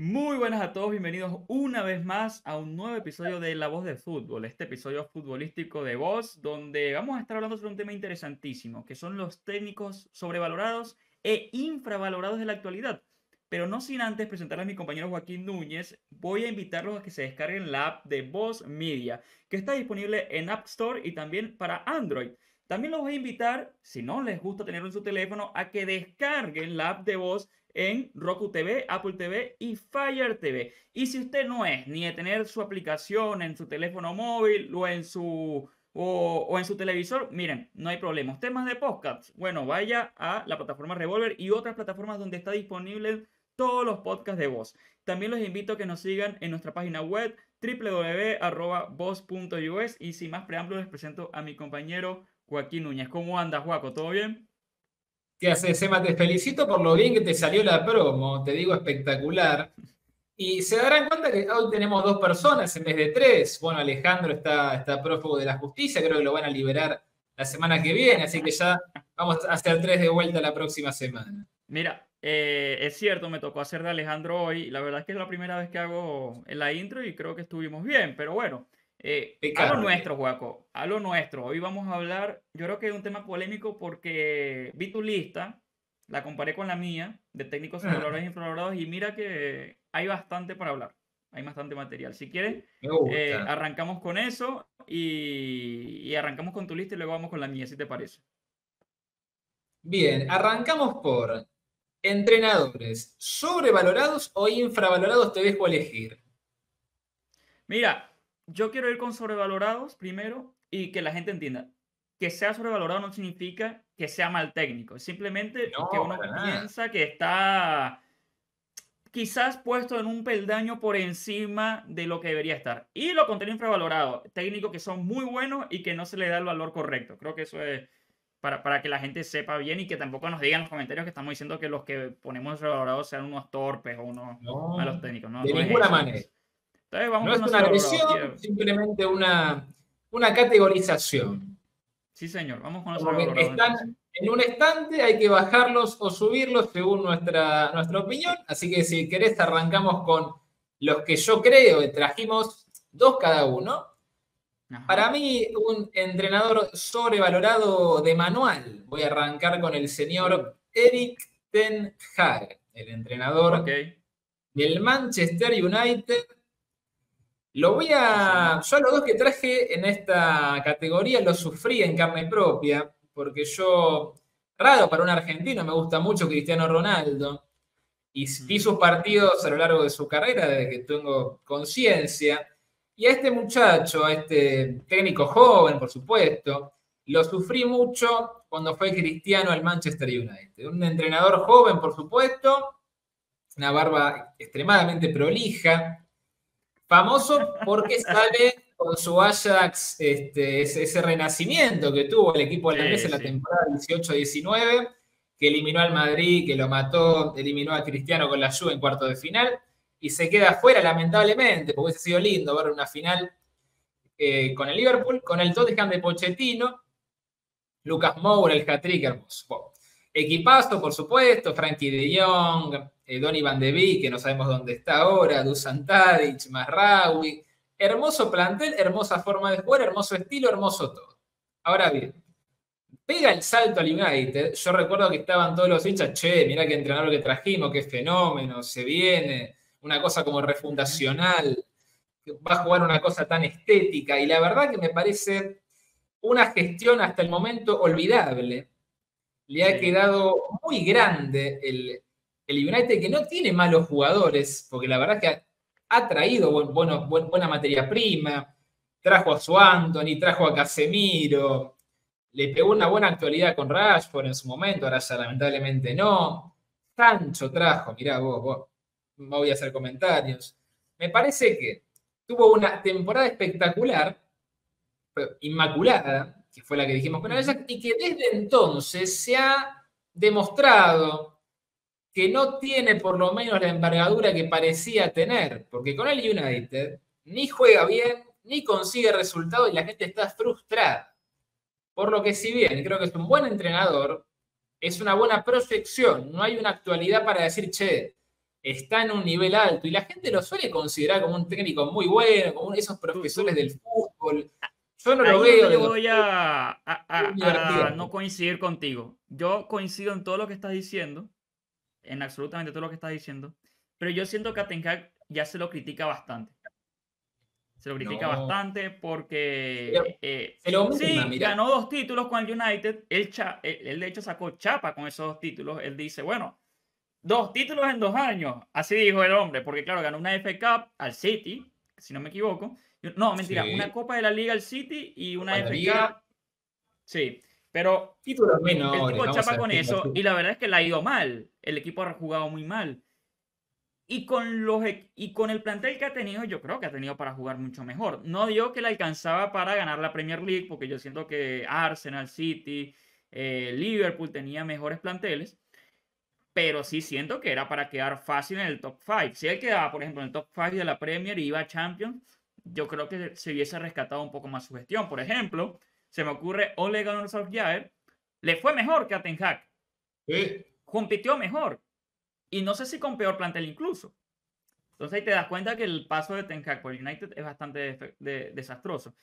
Muy buenas a todos, bienvenidos una vez más a un nuevo episodio de La Voz de Fútbol, este episodio futbolístico de Voz, donde vamos a estar hablando sobre un tema interesantísimo, que son los técnicos sobrevalorados e infravalorados de la actualidad. Pero no sin antes presentar a mi compañero Joaquín Núñez, voy a invitarlos a que se descarguen la app de Voz Media, que está disponible en App Store y también para Android. También los voy a invitar, si no les gusta tenerlo en su teléfono, a que descarguen la app de Voz en Roku TV, Apple TV y Fire TV. Y si usted no es ni de tener su aplicación en su teléfono móvil o en su, o, en su televisor, miren, no hay problema. Temas de podcast, bueno, vaya a la plataforma Revolver y otras plataformas donde está disponible todos los podcasts de voz. También los invito a que nos sigan en nuestra página web www.voz.us y sin más preámbulos les presento a mi compañero Joaquín Núñez. ¿Cómo andas, Joaco? ¿Todo bien? ¿Qué haces, Emma? Te felicito por lo bien que te salió la promo, te digo espectacular. Y se darán cuenta que hoy tenemos dos personas en vez de tres. Bueno, Alejandro está, está prófugo de la justicia, creo que lo van a liberar la semana que viene, así que ya vamos a hacer tres de vuelta la próxima semana. Mira, eh, es cierto, me tocó hacer de Alejandro hoy. La verdad es que es la primera vez que hago la intro y creo que estuvimos bien, pero bueno. Eh, a lo nuestro, Juaco, a lo nuestro. Hoy vamos a hablar, yo creo que es un tema polémico porque vi tu lista, la comparé con la mía, de técnicos sobrevalorados e infravalorados, y mira que hay bastante para hablar, hay bastante material. Si quieres, eh, arrancamos con eso y, y arrancamos con tu lista y luego vamos con la mía, si te parece. Bien, arrancamos por entrenadores, sobrevalorados o infravalorados te dejo elegir. Mira, yo quiero ir con sobrevalorados primero y que la gente entienda. Que sea sobrevalorado no significa que sea mal técnico, simplemente que uno piensa que está quizás puesto en un peldaño por encima de lo que debería estar. Y lo contrario infravalorado, técnicos que son muy buenos y que no se le da el valor correcto. Creo que eso es para, para que la gente sepa bien y que tampoco nos digan en los comentarios que estamos diciendo que los que ponemos sobrevalorados sean unos torpes o unos malos técnicos. No, de ninguna manera no es una agresión, simplemente una, una categorización. Sí, señor. Vamos con los están en un estante, hay que bajarlos o subirlos según nuestra, nuestra opinión. Así que si querés, arrancamos con los que yo creo, trajimos dos cada uno. Para mí, un entrenador sobrevalorado de manual. Voy a arrancar con el señor Eric Ten Hag, el entrenador del Manchester United lo voy a. Yo los dos que traje en esta categoría los sufrí en carne propia, porque yo, raro para un argentino, me gusta mucho Cristiano Ronaldo. Y vi sus partidos a lo largo de su carrera desde que tengo conciencia. Y a este muchacho, a este técnico joven, por supuesto, lo sufrí mucho cuando fue Cristiano al Manchester United. Un entrenador joven, por supuesto, una barba extremadamente prolija, Famoso porque sale con su Ajax, este, ese, renacimiento que tuvo el equipo holandés en la temporada 18-19, que eliminó al Madrid, que lo mató, eliminó a Cristiano con la Juve en cuarto de final, y se queda fuera lamentablemente, porque hubiese sido lindo ver una final eh, con el Liverpool, con el Tottenham de Pochettino, Lucas Moura, el hat-trick hermoso. Equipazo, por supuesto, Frankie de Jong, eh, Donny Van de Beek, que no sabemos dónde está ahora, Dusan Tadic, Masraoui. Hermoso plantel, hermosa forma de jugar, hermoso estilo, hermoso todo. Ahora bien, pega el salto al United. Yo recuerdo que estaban todos los hinchas, che, mira qué entrenador que trajimos, qué fenómeno, se viene, una cosa como refundacional, va a jugar una cosa tan estética. Y la verdad que me parece una gestión hasta el momento olvidable le ha quedado muy grande el, United, que no tiene malos jugadores, porque la verdad es que ha, traído buena materia prima, trajo a su Anthony, trajo a Casemiro, le pegó una buena actualidad con Rashford en su momento, ahora ya lamentablemente no. Sancho trajo, mirá vos, vos, no voy a hacer comentarios. Me parece que tuvo una temporada espectacular, inmaculada, que fue la que dijimos con Ajax, y que desde entonces se ha demostrado que no tiene por lo menos la envergadura que parecía tener, porque con el United ni juega bien, ni consigue resultados y la gente está frustrada. Por lo que si bien creo que es un buen entrenador, es una buena proyección, no hay una actualidad para decir, che, está en un nivel alto y la gente lo suele considerar como un técnico muy bueno, como esos profesores del fútbol. Yo no lo veo. Yo voy a, no coincidir contigo. Yo coincido en todo lo que estás diciendo, en absolutamente todo lo que estás diciendo, pero yo siento que a Ten Hag ya se lo critica bastante. Se lo critica bastante porque eh, sí, ganó dos títulos con el United. Él, él, de hecho sacó chapa con esos dos títulos. Él dice, bueno, dos títulos en dos años. Así dijo el hombre, porque claro, ganó una FA Cup al City, si no me equivoco. No, mentira, una Copa de la Liga al City y una Cup. Sí, pero títulos menores, el tipo chapa con eso y la verdad es que le ha ido mal. El equipo ha jugado muy mal. Y con, los, e, y con el plantel que ha tenido, yo creo que ha tenido para jugar mucho mejor. No digo que le alcanzaba para ganar la Premier League, porque yo siento que Arsenal, City, eh, Liverpool tenía mejores planteles, pero sí siento que era para quedar fácil en el top 5. Si él quedaba, por ejemplo, en el top 5 de la Premier y iba a Champions, yo creo que se hubiese rescatado un poco más su gestión. Por ejemplo, se me ocurre Ole Gunnar Solskjaer, le fue mejor que a Ten Hag. Compitió mejor y no sé si con peor plantel incluso. Entonces ahí te das cuenta que el paso de Ten Hag por United es bastante desastroso.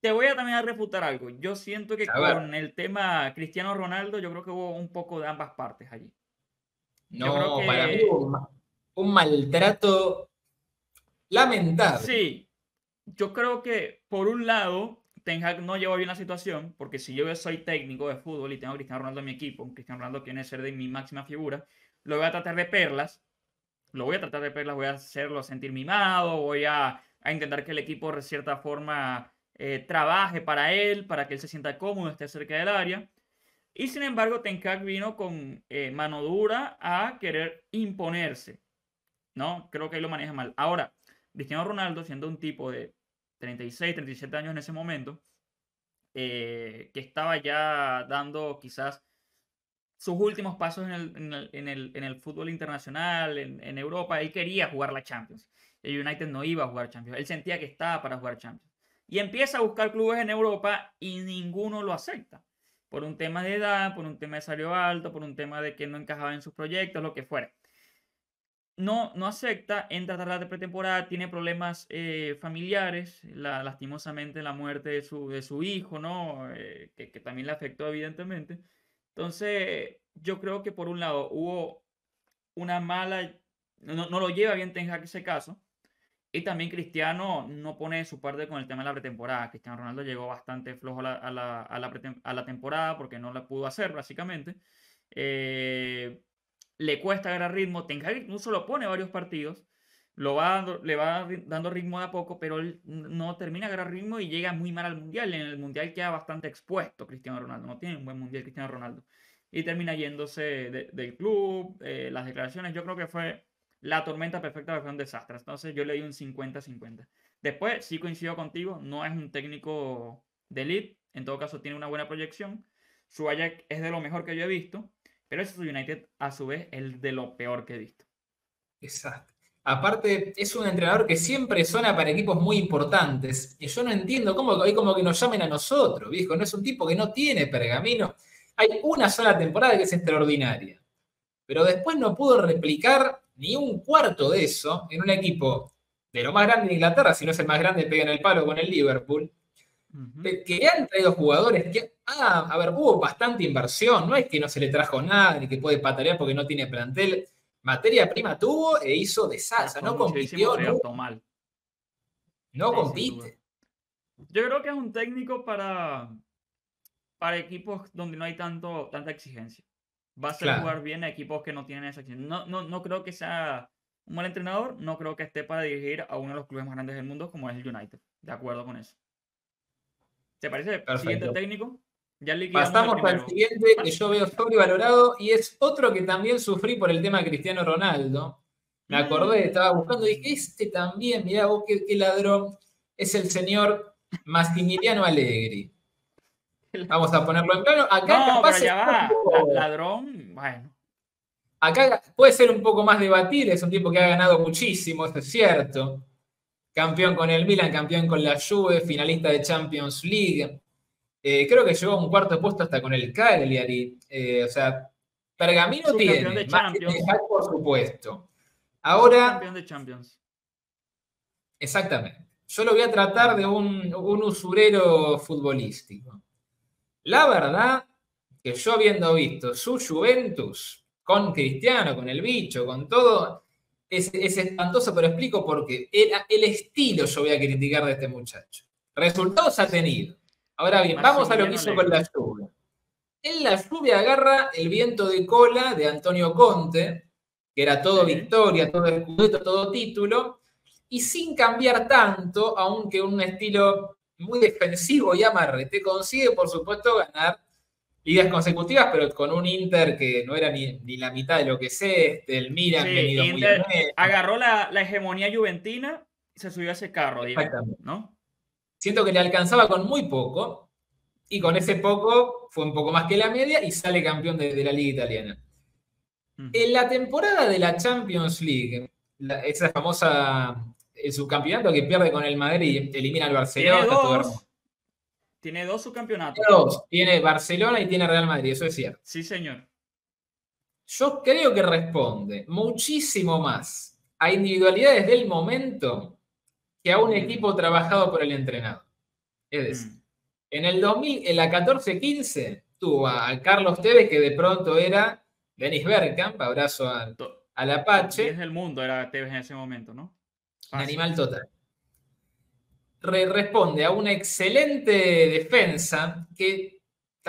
Te voy a también a refutar algo. Yo siento que con el tema Cristiano Ronaldo, yo creo que hubo un poco de ambas partes allí. No, para mí hubo un, maltrato lamentable. Sí, yo creo que por un lado, Ten Hag no llevó bien la situación, porque si yo soy técnico de fútbol y tengo a Cristiano Ronaldo en mi equipo, Cristiano Ronaldo que ser de mi máxima figura, lo voy a tratar de perlas, lo voy a tratar de perlas, voy a hacerlo sentir mimado, voy a, intentar que el equipo de cierta forma eh, trabaje para él, para que él se sienta cómodo, esté cerca del área. Y sin embargo, Tenkak vino con eh, mano dura a querer imponerse. ¿No? Creo que ahí lo maneja mal. Ahora, Cristiano Ronaldo, siendo un tipo de 36, 37 años en ese momento, eh, que estaba ya dando quizás sus últimos pasos en el, fútbol internacional, en, Europa, él quería jugar la Champions. El United no iba a jugar Champions. Él sentía que estaba para jugar Champions. Y empieza a buscar clubes en Europa y ninguno lo acepta. Por un tema de edad, por un tema de salario alto, por un tema de que no encajaba en sus proyectos, lo que fuera. No, no acepta, entra a de pretemporada, tiene problemas eh, familiares, lastimosamente la muerte de su, de su hijo, ¿no? Eh, que, que también le afectó evidentemente. Entonces, yo creo que por un lado hubo una mala, no, lo lleva bien Ten Hag ese caso, y también Cristiano no pone su parte con el tema de la pretemporada. Cristiano Ronaldo llegó bastante flojo a la, a la, temporada porque no la pudo hacer, básicamente. Eh, le cuesta agarrar ritmo. Ten Hag incluso lo pone varios partidos. Lo va le va dando ritmo de a poco, pero no termina de agarrar ritmo y llega muy mal al Mundial. En el Mundial queda bastante expuesto Cristiano Ronaldo. No tiene un buen Mundial Cristiano Ronaldo. Y termina yéndose del club. Eh, las declaraciones, yo creo que fue la tormenta perfecta, fue un desastre. Entonces yo le di un 50-50. Después, sí coincido contigo, no es un técnico de elite. En todo caso, tiene una buena proyección. Su Ajax es de lo mejor que yo he visto. Pero ese United, a su vez, es de lo peor que he visto. Exacto. Aparte, es un entrenador que siempre suena para equipos muy importantes. Y yo no entiendo cómo hay como que nos llamen a nosotros, viejo. No es un tipo que no tiene pergamino. Hay una sola temporada que es extraordinaria. Pero después no pudo replicar ni un cuarto de eso en un equipo de lo más grande de Inglaterra, si no es el más grande, pega en el palo con el Liverpool. Que han traído jugadores que, ah, a ver, hubo bastante inversión. No es que no se le trajo nada, ni que puede patalear porque no tiene plantel materia prima tuvo e hizo de salsa, no compitió. No, mal. no compite. Yo creo que es un técnico para, para equipos donde no hay tanto, tanta exigencia. Va a ser jugar bien a equipos que no tienen esa exigencia. No, no, no creo que sea un mal entrenador, no creo que esté para dirigir a uno de los clubes más grandes del mundo como es el United. De acuerdo con eso. ¿Te parece el siguiente técnico? Pasamos al siguiente que yo veo sobrevalorado y es otro que también sufrí por el tema de Cristiano Ronaldo. Me acordé, mm. estaba buscando y dije, este también, mirá vos qué, ladrón, es el señor Massimiliano Allegri. Vamos a ponerlo en plano. Acá ladrón, bueno. Acá puede ser un poco más debatible, es un tipo que ha ganado muchísimo, eso es cierto. Campeón con el Milan, campeón con la Juve, finalista de Champions League eh, creo que llegó a un cuarto puesto hasta con el Cagliari. Eh, o sea, Pergamino tiene, más por supuesto. Ahora. Campeón de Champions. Exactamente. Yo lo voy a tratar de un, un usurero futbolístico. La verdad que yo habiendo visto su Juventus con Cristiano, con el bicho, con todo, es, es espantoso, pero explico por qué. El, el, estilo yo voy a criticar de este muchacho. Resultados ha tenido. Ahora bien, vamos a lo que hizo con la lluvia. En la lluvia agarra el viento de cola de Antonio Conte, que era todo victoria, todo escudo, todo título, y sin cambiar tanto, aunque un estilo muy defensivo y amarrete, consigue, por supuesto, ganar ligas consecutivas, pero con un Inter que no era ni, ni la mitad de lo que sé, este, el Milan sí, venido Inter muy bien. Agarró la, la, hegemonía juventina y se subió a ese carro, digamos, ¿no? Siento que le alcanzaba con muy poco, y con ese poco fue un poco más que la media y sale campeón de, de la liga italiana. En la temporada de la Champions League, la, esa famosa el subcampeonato que pierde con el Madrid y elimina al Barcelona. Tiene dos, tiene dos subcampeonatos. Tiene dos. Tiene Barcelona y tiene Real Madrid, eso es cierto. Sí, señor. Yo creo que responde muchísimo más a individualidades del momento que a un equipo trabajado por el entrenador. Es decir, mm. en el 2000, en la 14-15, tuvo a Carlos Tevez, que de pronto era Denis Bergkamp, abrazo al, al Apache. Es del mundo, era Tevez en ese momento, ¿no? Animal total. Re responde a una excelente defensa que,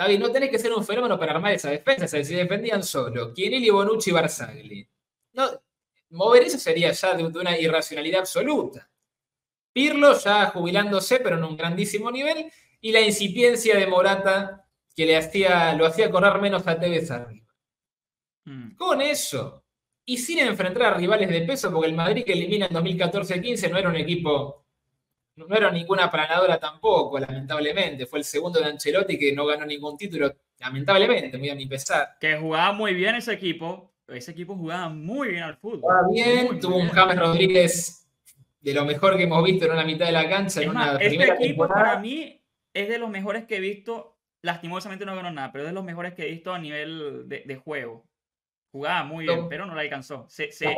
bien, no tenés que ser un fenómeno para armar esa defensa, si defendían solo Chiellini, Bonucci y Barzagli. No, mover eso sería ya de, de una irracionalidad absoluta. Pirlo ya jubilándose, pero en un grandísimo nivel, y la incipiencia de Morata que le hacía, lo hacía correr menos a Tevez arriba. Mm. Con eso, y sin enfrentar a rivales de peso, porque el Madrid que elimina en 2014-15 no era un equipo, no era ninguna planadora tampoco, lamentablemente. Fue el segundo de Ancelotti que no ganó ningún título, lamentablemente, muy a mi pesar. Que jugaba muy bien ese equipo, ese equipo jugaba muy bien al fútbol. Jugaba bien, muy, tuvo un James Rodríguez de lo mejor que hemos visto en una mitad de la cancha. Es en más, una este primera equipo temporada. para mí es de los mejores que he visto, lastimosamente no ganó nada, pero es de los mejores que he visto a nivel de, de juego. Jugaba muy bien, No. pero no la alcanzó. Se, se,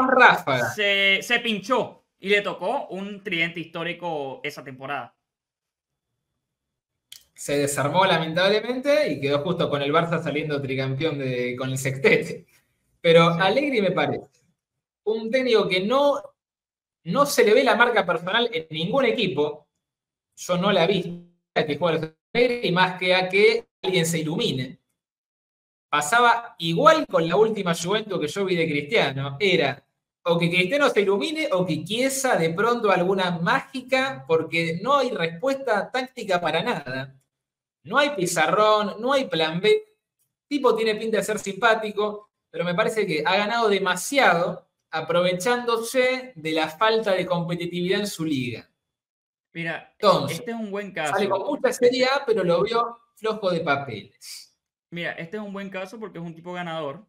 se, se pinchó y le tocó un tridente histórico esa temporada. se desarmó lamentablemente y quedó justo con el Barça saliendo tricampeón de, con el sextete. Pero Sí. Allegri me parece un técnico que no, no se le ve la marca personal en ningún equipo. Yo no la vi a que juega los Allegri más que a que alguien se ilumine. Pasaba igual con la última Juventus que yo vi de Cristiano. Era o que Cristiano se ilumine o que Chiesa de pronto alguna mágica, porque no hay respuesta táctica para nada. No hay pizarrón, no hay plan B. Tipo tiene pinta de ser simpático, pero me parece que ha ganado demasiado aprovechándose de la falta de competitividad en su liga. Mira, Entonces, este es un buen caso. Sale con mucha seriedad, pero lo vio flojo de papeles. Mira, este es un buen caso porque es un tipo ganador.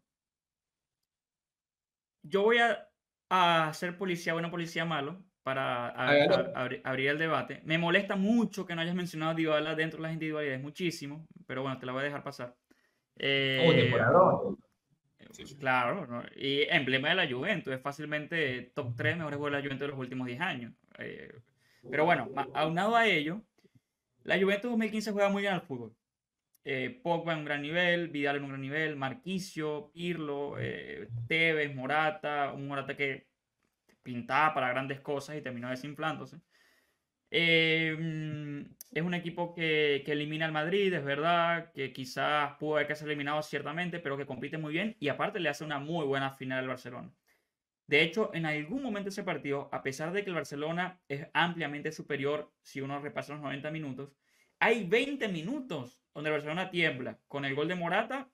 Yo voy a, a ser policía bueno, policía malo, para a- a- abri- abrir el debate. Me molesta mucho que no hayas mencionado a Dybala dentro de las individualidades, muchísimo, pero bueno, te la voy a dejar pasar. Eh, Oh, temporadón. Sí, sí. Claro, ¿no? y emblema de la Juventus, es fácilmente top 3 mejores jugadores de la Juventus de los últimos 10 años. Eh, pero bueno, aunado a ello, la Juventus 2015 juega muy bien al fútbol. Eh, Pogba en un gran nivel, Vidal en un gran nivel, Marquisio, Pirlo, eh, Tevez, Morata, un Morata que pintaba para grandes cosas y terminó desinflándose. Mm, es un equipo que, que elimina al Madrid, es verdad, que quizás pudo haber que ser eliminado ciertamente, pero que compite muy bien y aparte le hace una muy buena final al Barcelona. De hecho, en algún momento de ese partido, a pesar de que el Barcelona es ampliamente superior si uno repasa los 90 minutos, hay 20 minutos donde el Barcelona tiembla con el gol de Morata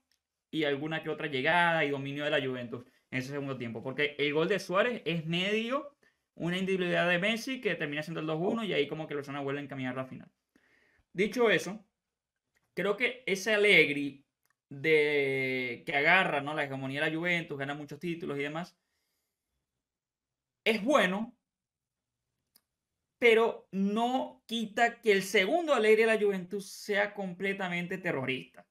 y alguna que otra llegada y dominio de la Juventus en ese segundo tiempo. Porque el gol de Suárez es medio una individualidad de Messi que termina siendo el 2-1 y ahí como que el Barcelona vuelve a encaminar la final. Dicho eso, creo que ese Allegri de que agarra ¿no? la hegemonía de la Juventus, gana muchos títulos y demás, es bueno, pero no quita que el segundo Allegri de la Juventus sea completamente terrorista.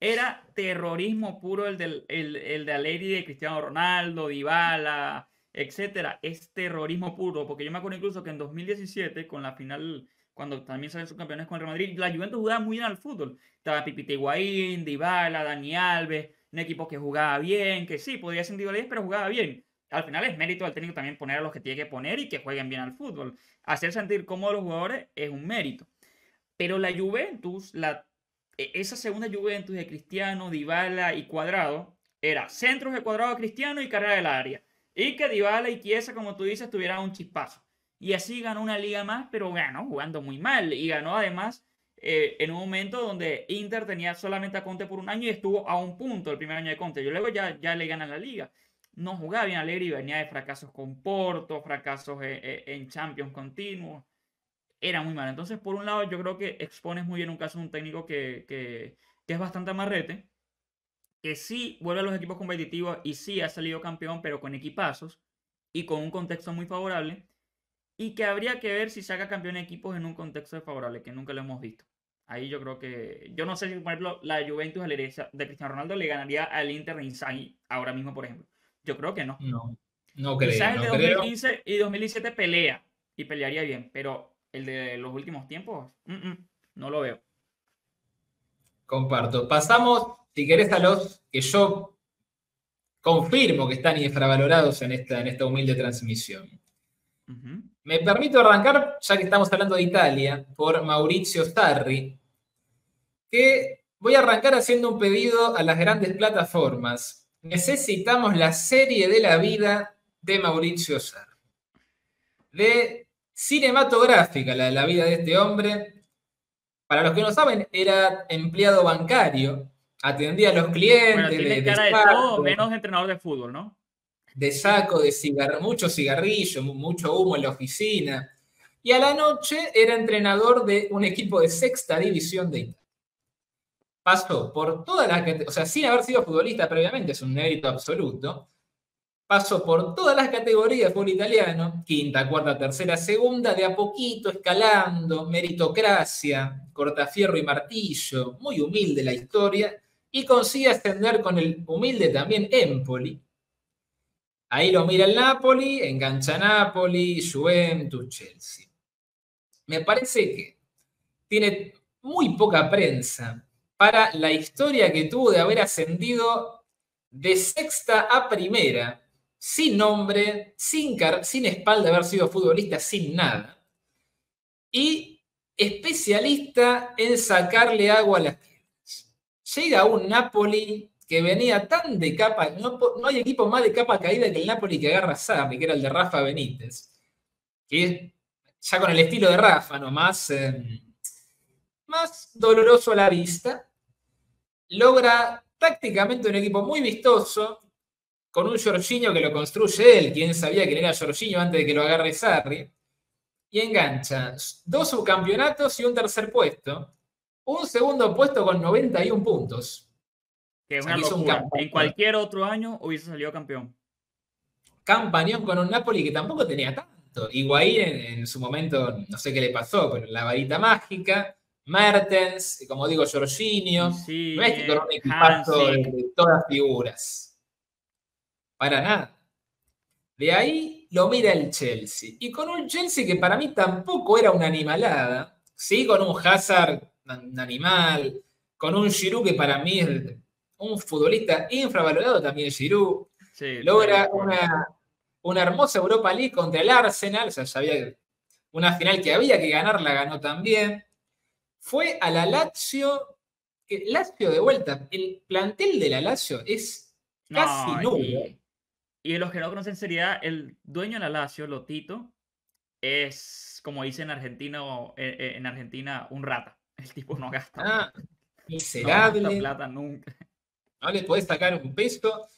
Era terrorismo puro el, del, el, el de Allegri de Cristiano Ronaldo, Dybala, etcétera, es terrorismo puro, porque yo me acuerdo incluso que en 2017, con la final, cuando también salen sus campeones con el Real Madrid, la Juventus jugaba muy bien al fútbol. Estaba Pipita Higuaín, Dybala, Dani Alves, un equipo que jugaba bien, que sí, podía ser individualidad, pero jugaba bien. Al final es mérito del técnico también poner a los que tiene que poner y que jueguen bien al fútbol. Hacer sentir cómodos los jugadores es un mérito. Pero la Juventus, la, e, esa segunda Juventus de Cristiano, Dybala y Cuadrado, era centros de Cuadrado Cristiano y carrera del área. Y que Dybala y Chiesa, como tú dices, tuvieran un chispazo. Y así ganó una liga más, pero ganó jugando muy mal. Y ganó además eh, en un momento donde Inter tenía solamente a Conte por un año y estuvo a un punto el primer año de Conte. Yo luego ya, ya le ganan la liga. No jugaba bien Alegre y venía de fracasos con Porto, fracasos eh, eh, en Champions continuos. Era muy mal. Entonces, por un lado, yo creo que expones muy bien un caso de un técnico que, que, que es bastante amarrete que sí vuelve a los equipos competitivos y sí ha salido campeón, pero con equipazos y con un contexto muy favorable. Y que habría que ver si saca campeón de equipos en un contexto desfavorable, que nunca lo hemos visto. Ahí yo creo que. Yo no sé si, por ejemplo, la Juventus de Cristiano Ronaldo le ganaría al Inter de Inzaghi ahora mismo, por ejemplo. Yo creo que no. No, no creo. Quizás el de 2015 y 2017 pelea y pelearía bien, pero el de los últimos tiempos, no lo veo. Comparto. Pasamos si querés, a los que yo confirmo que están infravalorados en esta, en esta humilde transmisión. Me permito arrancar, ya que estamos hablando de Italia, por Mauricio Starri, que voy a arrancar haciendo un pedido a las grandes plataformas. Necesitamos la serie de la vida de Mauricio Sarri. De cinematográfica, la de la vida de este hombre. Para los que no saben, era empleado bancario atendía a los clientes. de, cara de, todo, menos entrenador de fútbol, ¿no? De saco, de cigar mucho cigarrillo, mucho humo en la oficina. Y a la noche era entrenador de un equipo de sexta división de Italia. Pasó por todas las o sea, sin haber sido futbolista previamente, es un mérito absoluto. Pasó por todas las categorías de fútbol italiano, quinta, cuarta, tercera, segunda, de a poquito escalando, meritocracia, cortafierro y martillo, muy humilde la historia, y consigue ascender con el humilde también Empoli. Ahí lo mira el Napoli, engancha Napoli, Juventus, Chelsea. Me parece que tiene muy poca prensa para la historia que tuvo de haber ascendido de sexta a primera, sin nombre, sin, sin espalda, haber sido futbolista, sin nada. Y especialista en sacarle agua a las llega un Napoli que venía tan de capa, no, hay equipo más de capa caída que el Napoli que agarra Sarri, que era el de Rafa Benítez, que ya con el estilo de Rafa, ¿no? em, más doloroso a la vista, logra tácticamente un equipo muy vistoso, con un Jorginho que lo construye él, quien sabía que era Jorginho antes de que lo agarre Sarri, y engancha dos subcampeonatos y un tercer puesto, un segundo puesto con 91 puntos. Que una locura. En cualquier otro año hubiese salido campeón. Campañón con un Napoli que tampoco tenía tanto. Higuaín en, en su momento, no sé qué le pasó, pero la varita mágica. Mertens, como digo, Jorginho. Sí, no es que con un equipazo de todas figuras. Para nada. De ahí lo mira el Chelsea. Y con un Chelsea que para mí tampoco era una animalada. Sí, con un Hazard un animal, con un Giroud que para mí es un futbolista infravalorado también Giroud. Logra una, una, hermosa Europa League contra el Arsenal, o sea, sabía una final que había que ganar, la ganó también. Fue a la Lazio, Lazio de vuelta, el plantel de la Lazio es casi nulo. Y, y los que no conocen seriedad, el dueño de la Lazio, Lotito, es, como dicen en Argentina, en Argentina, un rata. El tipo no gasta. Ah, miserable. No plata nunca. No le podés sacar un peso.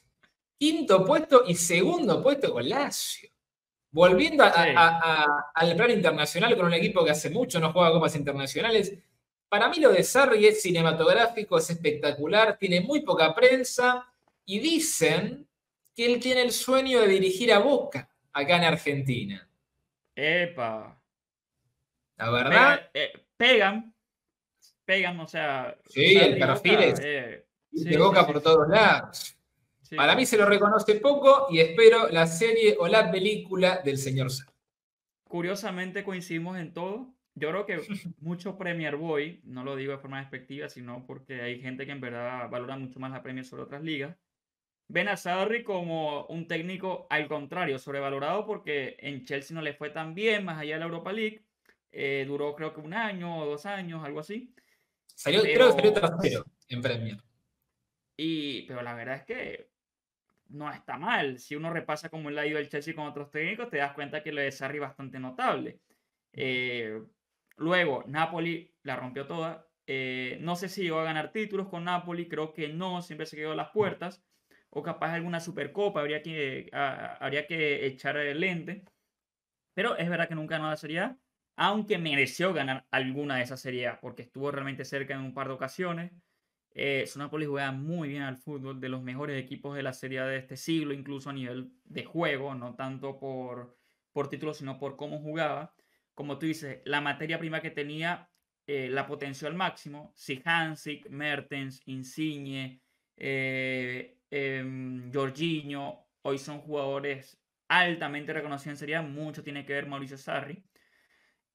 Quinto puesto y segundo puesto con Lazio. Volviendo al plano internacional con un equipo que hace mucho no juega copas internacionales. Para mí lo de Sarri es cinematográfico, es espectacular, tiene muy poca prensa y dicen que él tiene el sueño de dirigir a Boca acá en Argentina. Epa. La verdad. Eh, pegan, pegan, o sea. Sí, el perfil es. Eh, de boca por todos lados. Para mí se lo reconoce poco y espero la serie o la película del señor Sarri. Curiosamente coincidimos en todo. Yo creo que mucho Premier Boy, no lo digo de forma despectiva, sino porque hay gente que en verdad valora mucho más la Premier sobre otras ligas. Ven a Sarri como un técnico al contrario, sobrevalorado porque en Chelsea no le fue tan bien, más allá de la Europa League. Eh, duró creo que un año o dos años, algo así. Salió, creo que salió tercero en Premier. Y, pero la verdad es que no está mal. Si uno repasa como él ha ido el Chelsea con otros técnicos, te das cuenta que lo de Sarri es bastante notable. Eh, luego, Napoli la rompió toda. Eh, no sé si llegó a ganar títulos con Napoli, creo que no, siempre se quedó a las puertas. O capaz alguna supercopa, habría que, habría que echar el lente. Pero es verdad que nunca ganó la Serie A, aunque mereció ganar alguna de esas Serie A, porque estuvo realmente cerca en un par de ocasiones. Eh, su Napoli juega muy bien al fútbol, de los mejores equipos de la Serie de este siglo, incluso a nivel de juego, no tanto por, por título, sino por cómo jugaba. Como tú dices, la materia prima que tenía eh, la potenció al máximo. Si Hansik, Mertens, Insigne, eh, em, Jorginho, hoy son jugadores altamente reconocidos en Serie mucho tiene que ver Mauricio Sarri.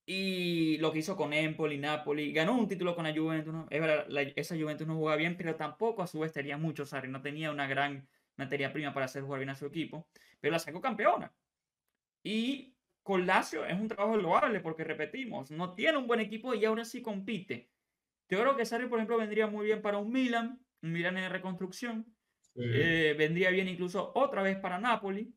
Y lo que hizo con Empoli, Napoli, ganó un título con la Juventus. ¿no? Es verdad, esa Juventus no jugaba bien, pero tampoco a su vez tenía mucho Sarri. No tenía una gran materia prima para hacer jugar bien a su equipo, pero la sacó campeona. Y con Lazio es un trabajo loable porque repetimos, no tiene un buen equipo y aún así compite. Yo creo que Sarri, por ejemplo, vendría muy bien para un Milan, un Milan en reconstrucción. Eh, vendría bien incluso otra vez para Napoli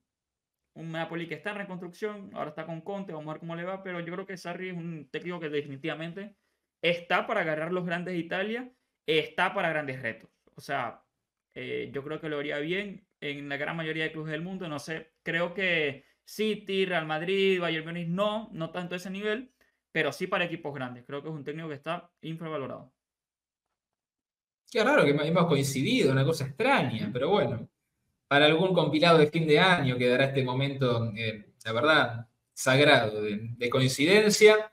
un Napoli que está en reconstrucción, ahora está con Conte, vamos a ver cómo le va, pero yo creo que Sarri es un técnico que definitivamente está para agarrar los grandes de Italia, está para grandes retos. O sea, eh, yo creo que lo haría bien en la gran mayoría de clubes del mundo, no sé, creo que City, Real Madrid, Bayern Munich no, no tanto ese nivel, pero sí para equipos grandes. Creo que es un técnico que está infravalorado. Qué raro que hemos coincidido, una cosa extraña, pero bueno para algún compilado de fin de año quedará este momento, eh, la verdad, sagrado de, coincidencia.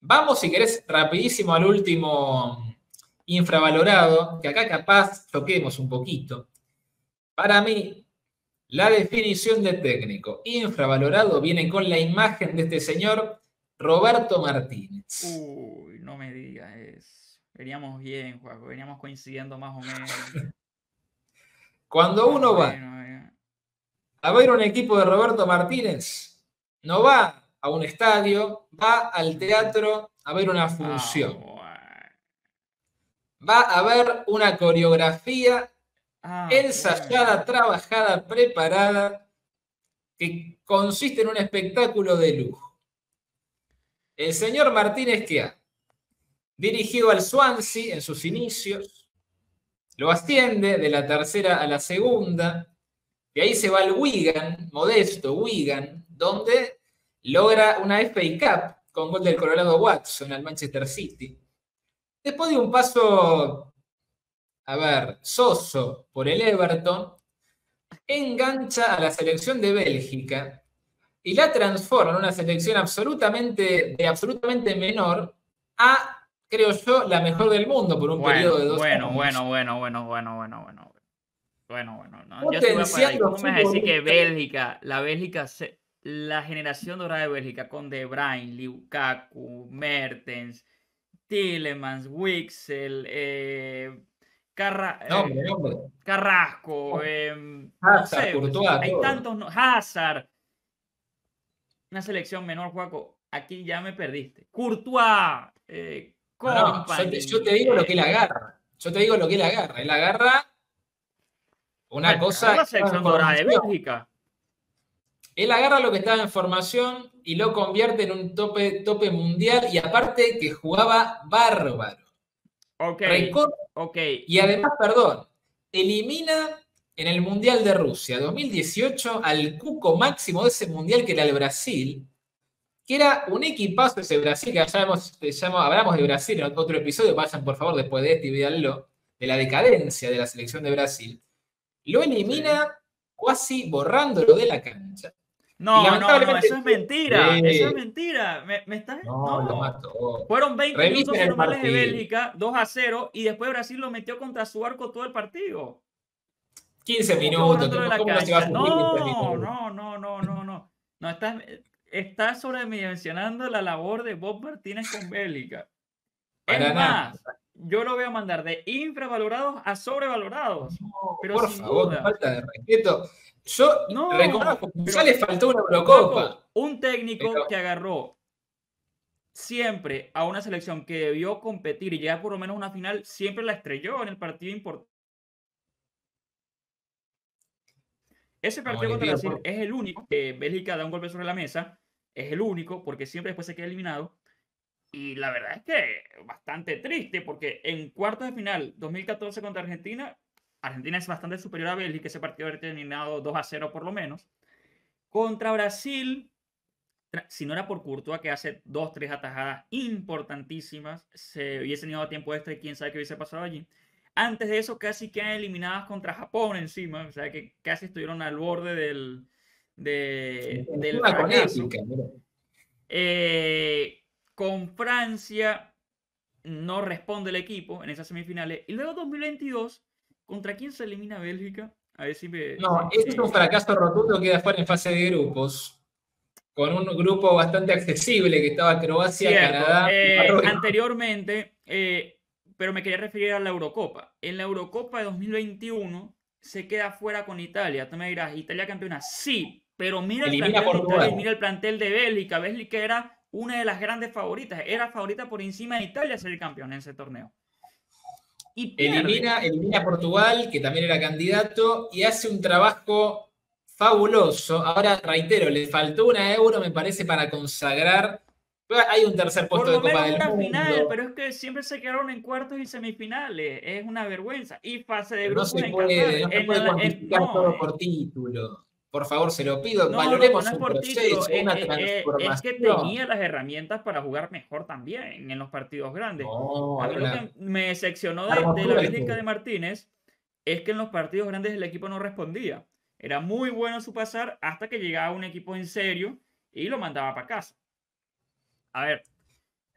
Vamos, si querés, rapidísimo al último infravalorado, que acá capaz toquemos un poquito. Para mí, la definición de técnico infravalorado viene con la imagen de este señor Roberto Martínez. Uy, no me digas eso. Veníamos bien, Juan, veníamos coincidiendo más o menos. Cuando uno va a ver un equipo de Roberto Martínez, no va a un estadio, va al teatro a ver una función. Ah, va a ver una coreografía ah, ensayada, trabajada, preparada, que consiste en un espectáculo de lujo. El señor Martínez, que ha dirigido al Swansea en sus inicios, lo asciende de la tercera a la segunda, y ahí se va al Wigan, modesto Wigan, donde logra una FA Cup con gol del Colorado Watson al Manchester City. Después de un paso, a ver, soso por el Everton, engancha a la selección de Bélgica y la transforma en una selección absolutamente, de absolutamente menor a creo yo, la mejor del mundo por un periodo de dos bueno, años. Bueno, bueno, bueno, bueno, bueno, bueno. Bueno, bueno, no. Yo estoy para ¿Cómo me vas a decir que Bélgica, la Bélgica, la generación dorada de Bélgica con De Bruyne, Lukaku, Mertens, Tillemans, Wixel, eh, Carra, eh, Carrasco, eh, Hazard, hay tantos, Hazard. Una selección menor, Juaco. Aquí ya me perdiste. Courtois, eh, yo, te, digo lo que él agarra. Yo te digo lo que él agarra. Él agarra una cosa. de Bélgica. Él agarra lo que estaba en formación y lo convierte en un tope, tope mundial y aparte que jugaba bárbaro. Ok. Y además, perdón, elimina en el Mundial de Rusia 2018 al cuco máximo de ese mundial que era el Brasil que era un equipazo ese Brasil, que ya, hemos, ya hablamos de Brasil en otro episodio, vayan por favor después de este y véanlo, de la decadencia de la selección de Brasil, lo elimina casi borrándolo de la cancha. No, no, no, eso es mentira. Eso es mentira. Me, me estás. No, lo mató. Fueron 20 minutos normales de Bélgica, 2 a 0, y después Brasil lo metió contra su arco todo el partido. 15 minutos. ¿Cómo, no, se va a no, no, no, no, no, no. No, estás, estás sobredimensionando la labor de Bob Martínez con Bélica. Es más, yo lo voy a mandar de infravalorados a sobrevalorados. pero por favor, falta de respeto. Yo no, reconozco, ya le faltó una Eurocopa. Un técnico que agarró siempre a una selección que debió competir y llegar por lo menos a una final, siempre la estrelló en el partido importante. Ese partido contra Brasil es el único que Bélgica da un golpe sobre la mesa. Es el único porque siempre después se queda eliminado. Y la verdad es que bastante triste porque en cuartos de final 2014 contra Argentina, Argentina es bastante superior a Bélgica, ese partido habría terminado 2 a 0 por lo menos. Contra Brasil, si no era por Courtois que hace dos, tres atajadas importantísimas, se hubiese tenido a tiempo extra y quién sabe qué hubiese pasado allí. Antes de eso casi quedan eliminadas contra Japón encima, o sea que casi estuvieron al borde del, de, del fracaso. Eh, con Francia no responde el equipo en esas semifinales. Y luego 2022, ¿contra quién se elimina Bélgica? A ver si me... No, este es un fracaso rotundo, queda fuera en fase de grupos. Con un grupo bastante accesible que estaba Croacia, Canadá. Eh, anteriormente, eh, pero me quería referir a la Eurocopa. En la Eurocopa de 2021 se queda fuera con Italia. Tú me dirás, ¿Italia campeona? Sí, pero mira el, plantel de mira el plantel de Bélgica. Bélgica era una de las grandes favoritas. Era favorita por encima de Italia ser campeón en ese torneo. Y elimina, elimina a Portugal, que también era candidato, y hace un trabajo fabuloso. Ahora, reitero, le faltó una euro, me parece, para consagrar hay un tercer puesto de Copa del Mundo. final, pero es que siempre se quedaron en cuartos y semifinales. Es una vergüenza. Y fase de grupos no se puede, no se puede cuantificar todo por título. Por favor, se lo pido. Valoremos no, un proceso, una transformación. Es que tenía las herramientas para jugar mejor también en los partidos grandes. a mí lo que me seccionó de, de la Bélgica de Martínez es que en los partidos grandes el equipo no respondía. Era muy bueno su pasar hasta que llegaba un equipo en serio y lo mandaba para casa a ver,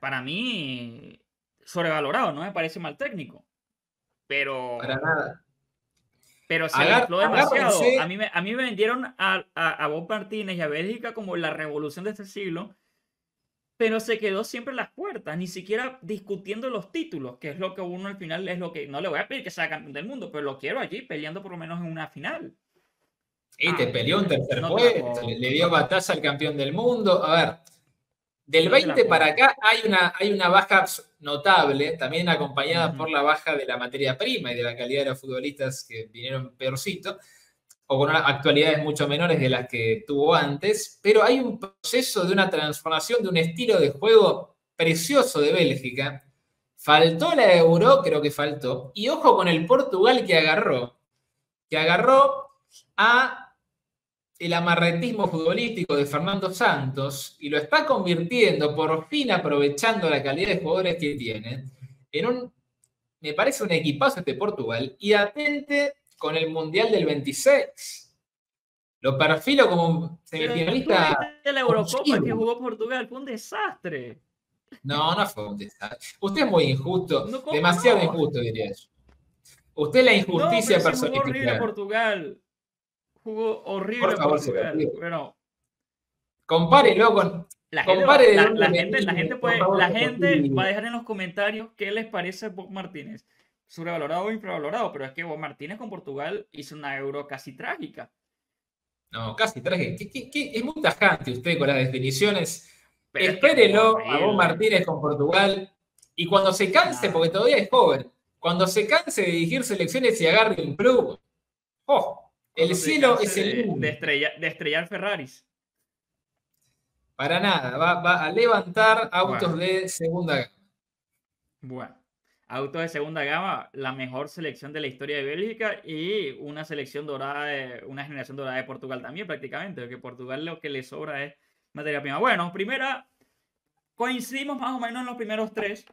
para mí, sobrevalorado, no me parece mal técnico. Pero. Para nada. Pero se infló demasiado. A mí, me, a mí me vendieron a, a, Bob Martínez y a Bélgica como la revolución de este siglo, pero se quedó siempre en las puertas, ni siquiera discutiendo los títulos, que es lo que uno al final es lo que. No le voy a pedir que sea campeón del mundo, pero lo quiero allí peleando por lo menos en una final. Y te ah, peleó un tercer puesto, le dio batalla al campeón del mundo. A ver, del 20 para acá hay una, hay una baja notable, también acompañada por la baja de la materia prima y de la calidad de los futbolistas que vinieron peorcito, o con actualidades mucho menores de las que tuvo antes, pero hay un proceso de una transformación de un estilo de juego precioso de Bélgica. Faltó la Euro, creo que faltó, y ojo con el Portugal que agarró, que agarró a el amarretismo futbolístico de Fernando Santos y lo está convirtiendo, por fin aprovechando la calidad de jugadores que tiene, en un, me parece un equipazo este Portugal, y atente con el Mundial del 26. Lo perfilo como semifinalista. la Eurocopa que jugó Portugal fue un desastre. No, no fue un desastre. Usted es muy injusto, demasiado injusto diría yo. Usted la injusticia no, personificada. Portugal jugó horrible Por favor, Bueno, compárelo con. La gente, compare la, la, gente, la gente, puede, la gente va a dejar en los comentarios qué les parece Bob Martínez. Sobrevalorado o infravalorado, pero es que Bob Martínez con Portugal hizo una euro casi trágica. No, casi trágica. es muy tajante usted con las definiciones. Espérelo a Bob Martínez con Portugal. Y cuando se canse, porque todavía es joven, cuando se canse de dirigir selecciones y agarre un club, ¡oh! El cielo es el de, de, estrellar Ferraris. Para nada, va, a levantar autos de segunda gama. Bueno, autos de segunda gama, la mejor selección de la historia de Bélgica y una selección dorada, de, una generación dorada de Portugal también prácticamente, porque Portugal lo que le sobra es materia prima. Bueno, primera, coincidimos más o menos en los primeros tres,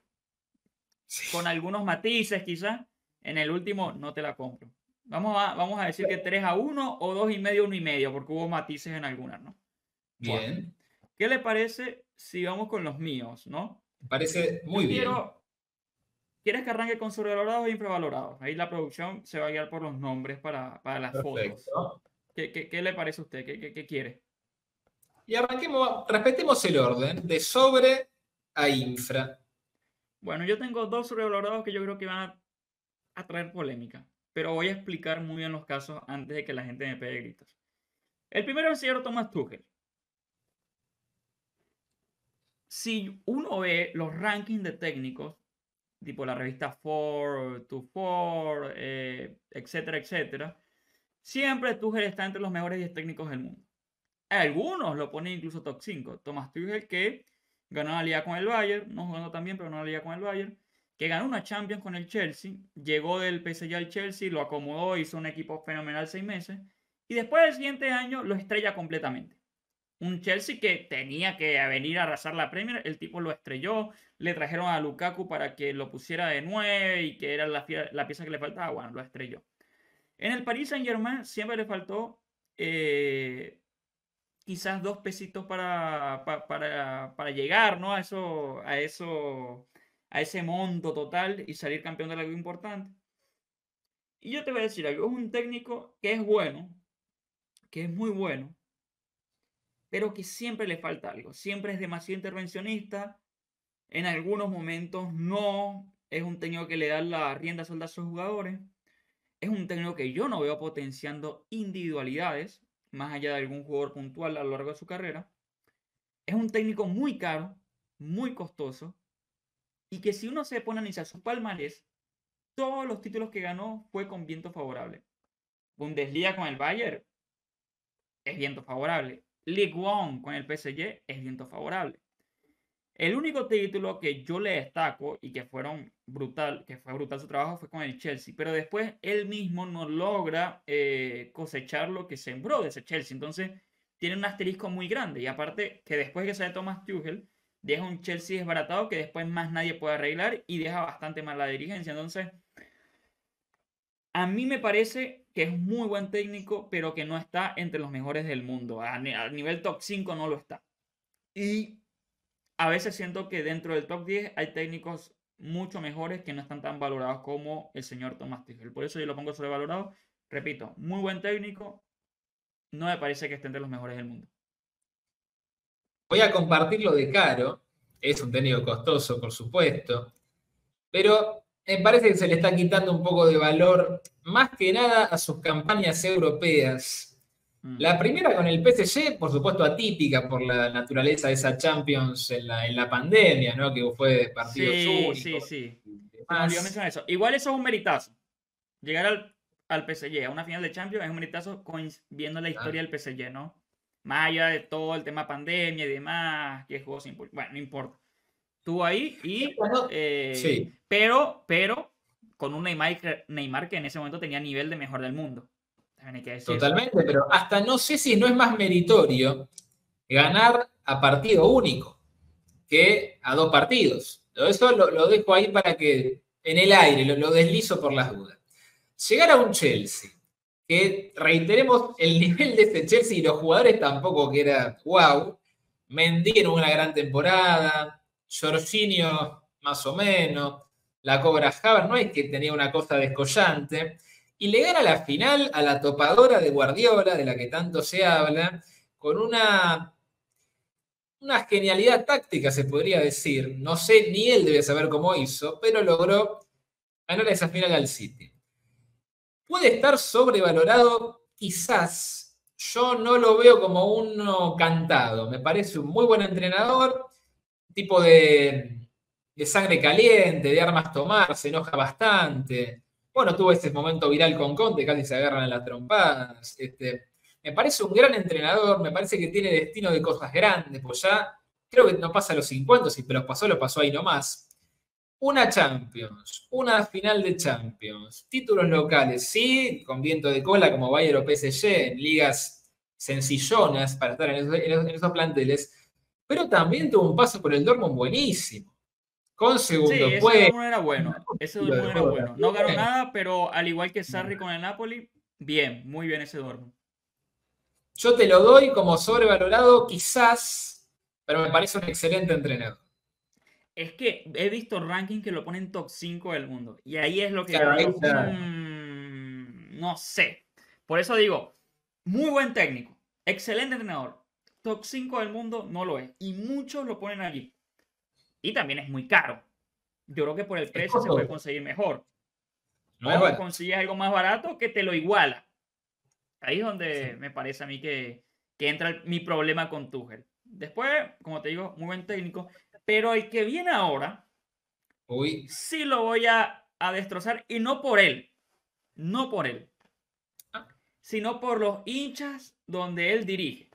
con algunos matices quizás. En el último no te la compro. Vamos a, vamos a decir que 3 a 1 o 2 y medio, 1 y medio, porque hubo matices en algunas, ¿no? Bien. ¿Qué le parece si vamos con los míos, no? Parece muy bien. ¿Quieres que arranque con sobrevalorados e infravalorados? Ahí la producción se va a guiar por los nombres para, las fotos. ¿Qué, le parece a usted? ¿Qué, quiere? Y arranquemos, respetemos el orden de sobre a infra. Bueno, yo tengo dos sobrevalorados que yo creo que van a, traer polémica, pero voy a explicar muy bien los casos antes de que la gente me pegue gritos. El primero es el señor Thomas Tuchel. Si uno ve los rankings de técnicos, tipo la revista 4, 24, eh, etcétera, etcétera, siempre Tuchel está entre los mejores 10 técnicos del mundo. Algunos lo ponen incluso top 5. Thomas Tuchel que ganó la liga con el Bayern, no jugando tan bien, pero ganó la liga con el Bayern, que ganó una Champions con el Chelsea, llegó del PSG al Chelsea, lo acomodó, hizo un equipo fenomenal seis meses, y después del siguiente año lo estrella completamente. Un Chelsea que tenía que venir a arrasar la Premier, el tipo lo estrelló, le trajeron a Lukaku para que lo pusiera de nueve y que era la, pieza que le faltaba, bueno, lo estrelló. En el Paris Saint Germain siempre le faltó eh, quizás dos pesitos para, para, llegar ¿no? a, eso, a, eso, a ese monto total y salir campeón de algo importante. Y yo te voy a decir algo, es un técnico que es bueno, que es muy bueno, pero que siempre le falta algo. Siempre es demasiado intervencionista. En algunos momentos no. Es un técnico que le da la rienda suelta a sus jugadores. Es un técnico que yo no veo potenciando individualidades, más allá de algún jugador puntual a lo largo de su carrera. Es un técnico muy caro, muy costoso, y que si uno se pone a analizar sus palmares, todos los títulos que ganó fue con viento favorable. Bundesliga con el Bayern es viento favorable. League One con el PSG es viento favorable. El único título que yo le destaco y que fueron brutal, que fue brutal su trabajo fue con el Chelsea, pero después él mismo no logra eh, cosechar lo que sembró de ese Chelsea. Entonces tiene un asterisco muy grande y aparte que después que sale Thomas Tuchel deja un Chelsea desbaratado que después más nadie puede arreglar y deja bastante mal la dirigencia. Entonces a mí me parece que es muy buen técnico, pero que no está entre los mejores del mundo. A, nivel top 5 no lo está. Y a veces siento que dentro del top 10 hay técnicos mucho mejores que no están tan valorados como el señor Thomas Tuchel. Por eso yo lo pongo sobrevalorado. Repito, muy buen técnico. No me parece que esté entre los mejores del mundo. Voy a compartir lo de Caro. Es un técnico costoso, por supuesto. Pero me parece que se le está quitando un poco de valor, más que nada a sus campañas europeas. Mm. La primera con el PSG, por supuesto atípica por la naturaleza de esa Champions en la, pandemia, ¿no? Que fue de sí, únicos. Sí, sí, sí. eso. Igual eso es un meritazo. Llegar al, al PSG a una final de Champions es un meritazo viendo la historia del PSG, ¿no? Más allá de todo el tema pandemia y demás, que juegos Bueno, no importa. Estuvo ahí y... Eh, sí. Pero, pero con un Neymar, Neymar que en ese momento tenía nivel de mejor del mundo. Totalmente, pero hasta no sé si no es más meritorio ganar a partido único que a dos partidos. Eso lo, dejo ahí para que en el aire, lo, lo, deslizo por las dudas. Llegar a un Chelsea, que reiteremos el nivel de ese Chelsea y los jugadores tampoco que era wow. Mendy en una gran temporada, Jorginho más o menos, la Cobra Haber, no es que tenía una cosa descollante, y le gana la final a la topadora de Guardiola, de la que tanto se habla, con una, una genialidad táctica, se podría decir. No sé, ni él debe saber cómo hizo, pero logró ganar esa final al City. Puede estar sobrevalorado, quizás. Yo no lo veo como uno cantado. Me parece un muy buen entrenador tipo de, sangre caliente, de armas tomar, se enoja bastante. Bueno, tuvo ese momento viral con Conte, casi se agarran a las trompadas. Este, me parece un gran entrenador, me parece que tiene destino de cosas grandes, pues ya creo que no pasa a los 50, si los pasó, lo pasó ahí nomás. Una Champions, una final de Champions, títulos locales, sí, con viento de cola como Bayern o PSG, en ligas sencillonas para estar en esos planteles, pero también tuvo un paso por el Dortmund buenísimo. Con segundo sí, ese Dortmund era bueno. Ese Dortmund era bueno. No ganó nada, pero al igual que Sarri con el Napoli, bien, muy bien ese Dortmund. Yo te lo doy como sobrevalorado, quizás, pero me parece un excelente entrenador. Es que he visto rankings que lo ponen top 5 del mundo. Y ahí es lo que mm, no sé. Por eso digo, muy buen técnico, excelente entrenador. Top 5 del mundo no lo es. Y muchos lo ponen allí. Y también es muy caro. Yo creo que por el precio se puede conseguir mejor. No o consigues algo más barato que te lo iguala. Ahí es donde me parece a mí que, que entra mi problema con Tuchel. Después, como te digo, muy buen técnico. Pero el que viene ahora, Uy. sí lo voy a, destrozar. Y no por él. No por él. Ah. Sino por los hinchas donde él dirige.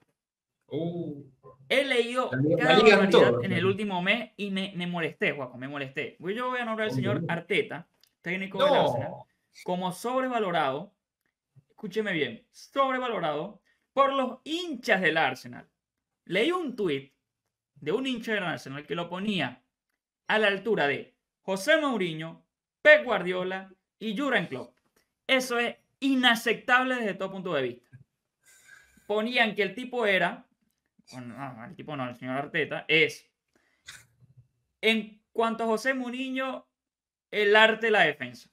Uh. He leído cada en el último mes y me, me molesté, Juaco, me molesté. Yo voy a nombrar al señor Arteta, técnico de del Arsenal, como sobrevalorado. Escúcheme bien, sobrevalorado por los hinchas del Arsenal. Leí un tuit de un hincha del Arsenal que lo ponía a la altura de José Mourinho, Pep Guardiola y Jurgen Klopp. Eso es inaceptable desde todo punto de vista. Ponían que el tipo era, el tipo no, el señor Arteta, es, en cuanto a José Mourinho, el arte de la defensa.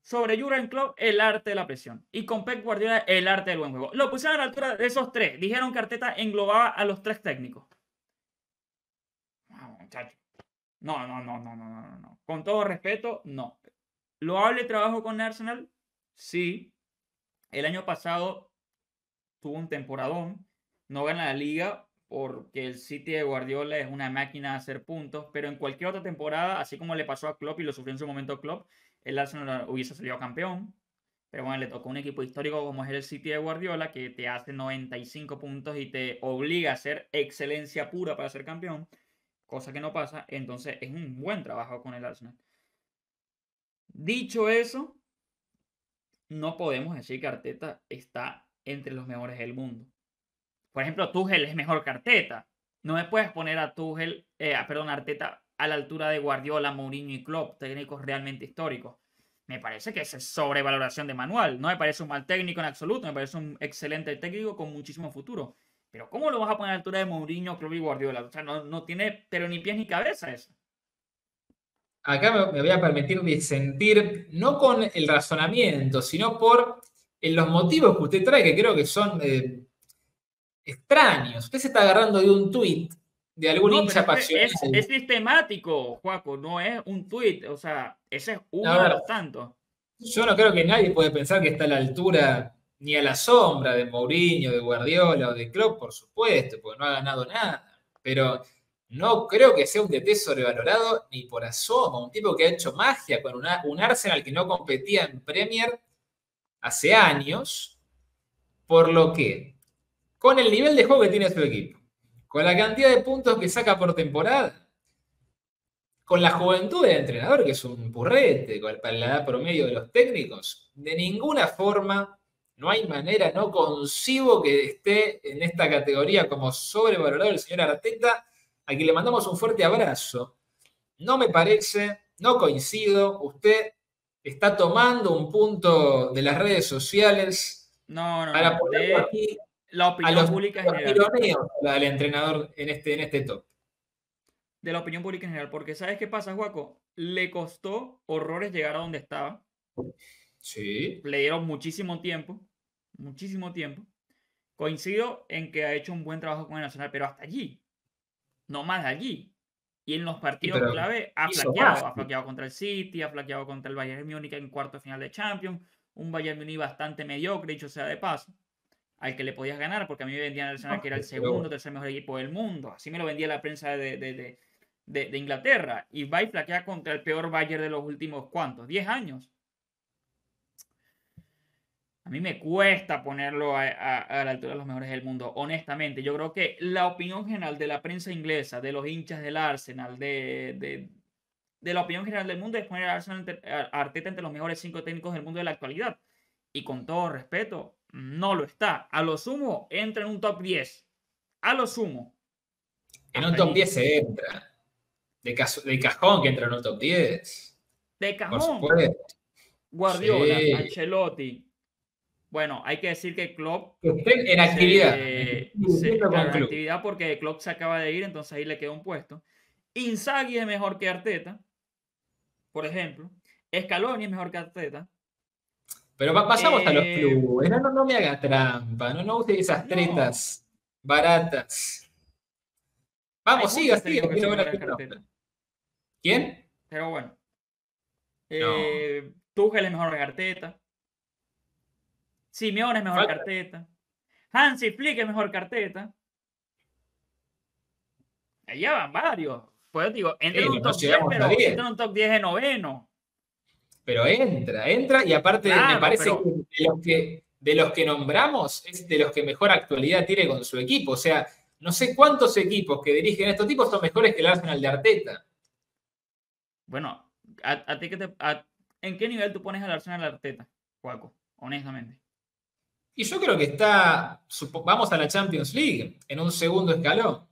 Sobre Jurgen Klopp, el arte de la presión. Y con Pep Guardiola, el arte del buen juego. Lo pusieron a la altura de esos tres. Dijeron que Arteta englobaba a los tres técnicos. No, no, no, no, no, no, no. Con todo respeto, no. ¿Lo hable trabajo con Arsenal? Sí. El año pasado tuvo un temporadón. No gana la liga porque el City de Guardiola es una máquina de hacer puntos, pero en cualquier otra temporada, así como le pasó a Klopp y lo sufrió en su momento Klopp, el Arsenal hubiese salido campeón. Pero bueno, le tocó un equipo histórico como es el City de Guardiola, que te hace 95 puntos y te obliga a ser excelencia pura para ser campeón cosa que no pasa, entonces es un buen trabajo con el Arsenal. Dicho eso, no podemos decir que Arteta está entre los mejores del mundo. Por ejemplo, Tuchel es mejor que Arteta. No me puedes poner a Tuchel, eh, perdón, Arteta a la altura de Guardiola, Mourinho y Klopp, técnicos realmente históricos. Me parece que es sobrevaloración de manual. No me parece un mal técnico en absoluto, me parece un excelente técnico con muchísimo futuro. Pero ¿cómo lo vas a poner a la altura de Mourinho, Club y Guardiola? O sea, no, tiene pero ni pies ni cabeza eso. Acá me, voy a permitir disentir, no con el razonamiento, sino por los motivos que usted trae, que creo que son eh, extraños. Usted se está agarrando de un tuit de algún hincha apasionado. Es, sistemático, Juaco, no es un tuit. O sea, ese es uno de los tantos. Yo no creo que nadie puede pensar que está a la altura ni a la sombra de Mourinho, de Guardiola o de Klopp, por supuesto, porque no ha ganado nada. Pero no creo que sea un DT sobrevalorado ni por asomo. Un tipo que ha hecho magia con un Arsenal que no competía en Premier hace años. Por lo que, con el nivel de juego que tiene su equipo, con la cantidad de puntos que saca por temporada, con la juventud del entrenador, que es un purrete, con la edad promedio de los técnicos, de ninguna forma no hay manera, no concibo que esté en esta categoría como sobrevalorado el señor Arteta, a quien le mandamos un fuerte abrazo. No me parece, no coincido, usted está tomando un punto de las redes sociales no, no, para poner aquí la opinión pública general. La del entrenador en este, en este top. De la opinión pública en general, porque ¿sabes qué pasa, Juaco? Le costó horrores llegar a donde estaba. Sí. Le dieron muchísimo tiempo muchísimo tiempo. Coincido en que ha hecho un buen trabajo con el Nacional, pero hasta allí. No más de allí. Y en los partidos clave ha flaqueado. Ha flaqueado contra el City, ha flaqueado contra el Bayern Múnich en cuarto final de Champions. Un Bayern Múnich bastante mediocre, dicho sea de paso. Al que le podías ganar, porque a mí me vendían el Arsenal que era el segundo, tercer mejor equipo del mundo. Así me lo vendía la prensa de, de, de, de Inglaterra. Y va y flaquea contra el peor Bayern de los últimos, ¿cuántos? ¿10 años? A mí me cuesta ponerlo a, la altura de los mejores del mundo, honestamente. Yo creo que la opinión general de la prensa inglesa, de los hinchas del Arsenal, de, de, la opinión general del mundo es poner a, Arteta entre los mejores cinco técnicos del mundo de la actualidad. Y con todo respeto, no lo está. A lo sumo, entra en un top 10. A lo sumo. En un top 10 se entra. De, de, cajón que entra en un top 10. De cajón. Guardiola, Ancelotti, bueno, hay que decir que Klopp... en actividad. en actividad porque Klopp se acaba de ir, entonces ahí le queda un puesto. Inzaghi es mejor que Arteta, por ejemplo. Scaloni es mejor que Arteta. Pero pasamos a los eh, clubes. No, no, me haga trampa. No, no use esas tretas baratas. Vamos, siga, siga. ¿Quién? Pero bueno. Eh, Tuchel es mejor que Arteta. Simeone es mejor que Arteta. Hansi Flick es mejor que Arteta. Allá van varios. Pues digo, entra en un top 10, pero entra en un top 10 de noveno. Pero entra, entra, y aparte me parece que, de los que nombramos es de los que mejor actualidad tiene con su equipo. O sea, no sé cuántos equipos que dirigen estos tipos son mejores que el Arsenal de Arteta. Bueno, a, ti que te, ¿en qué nivel tú pones al Arsenal de Arteta, Juaco? Honestamente. Y yo creo que está, vamos a la Champions League, en un segundo escalón.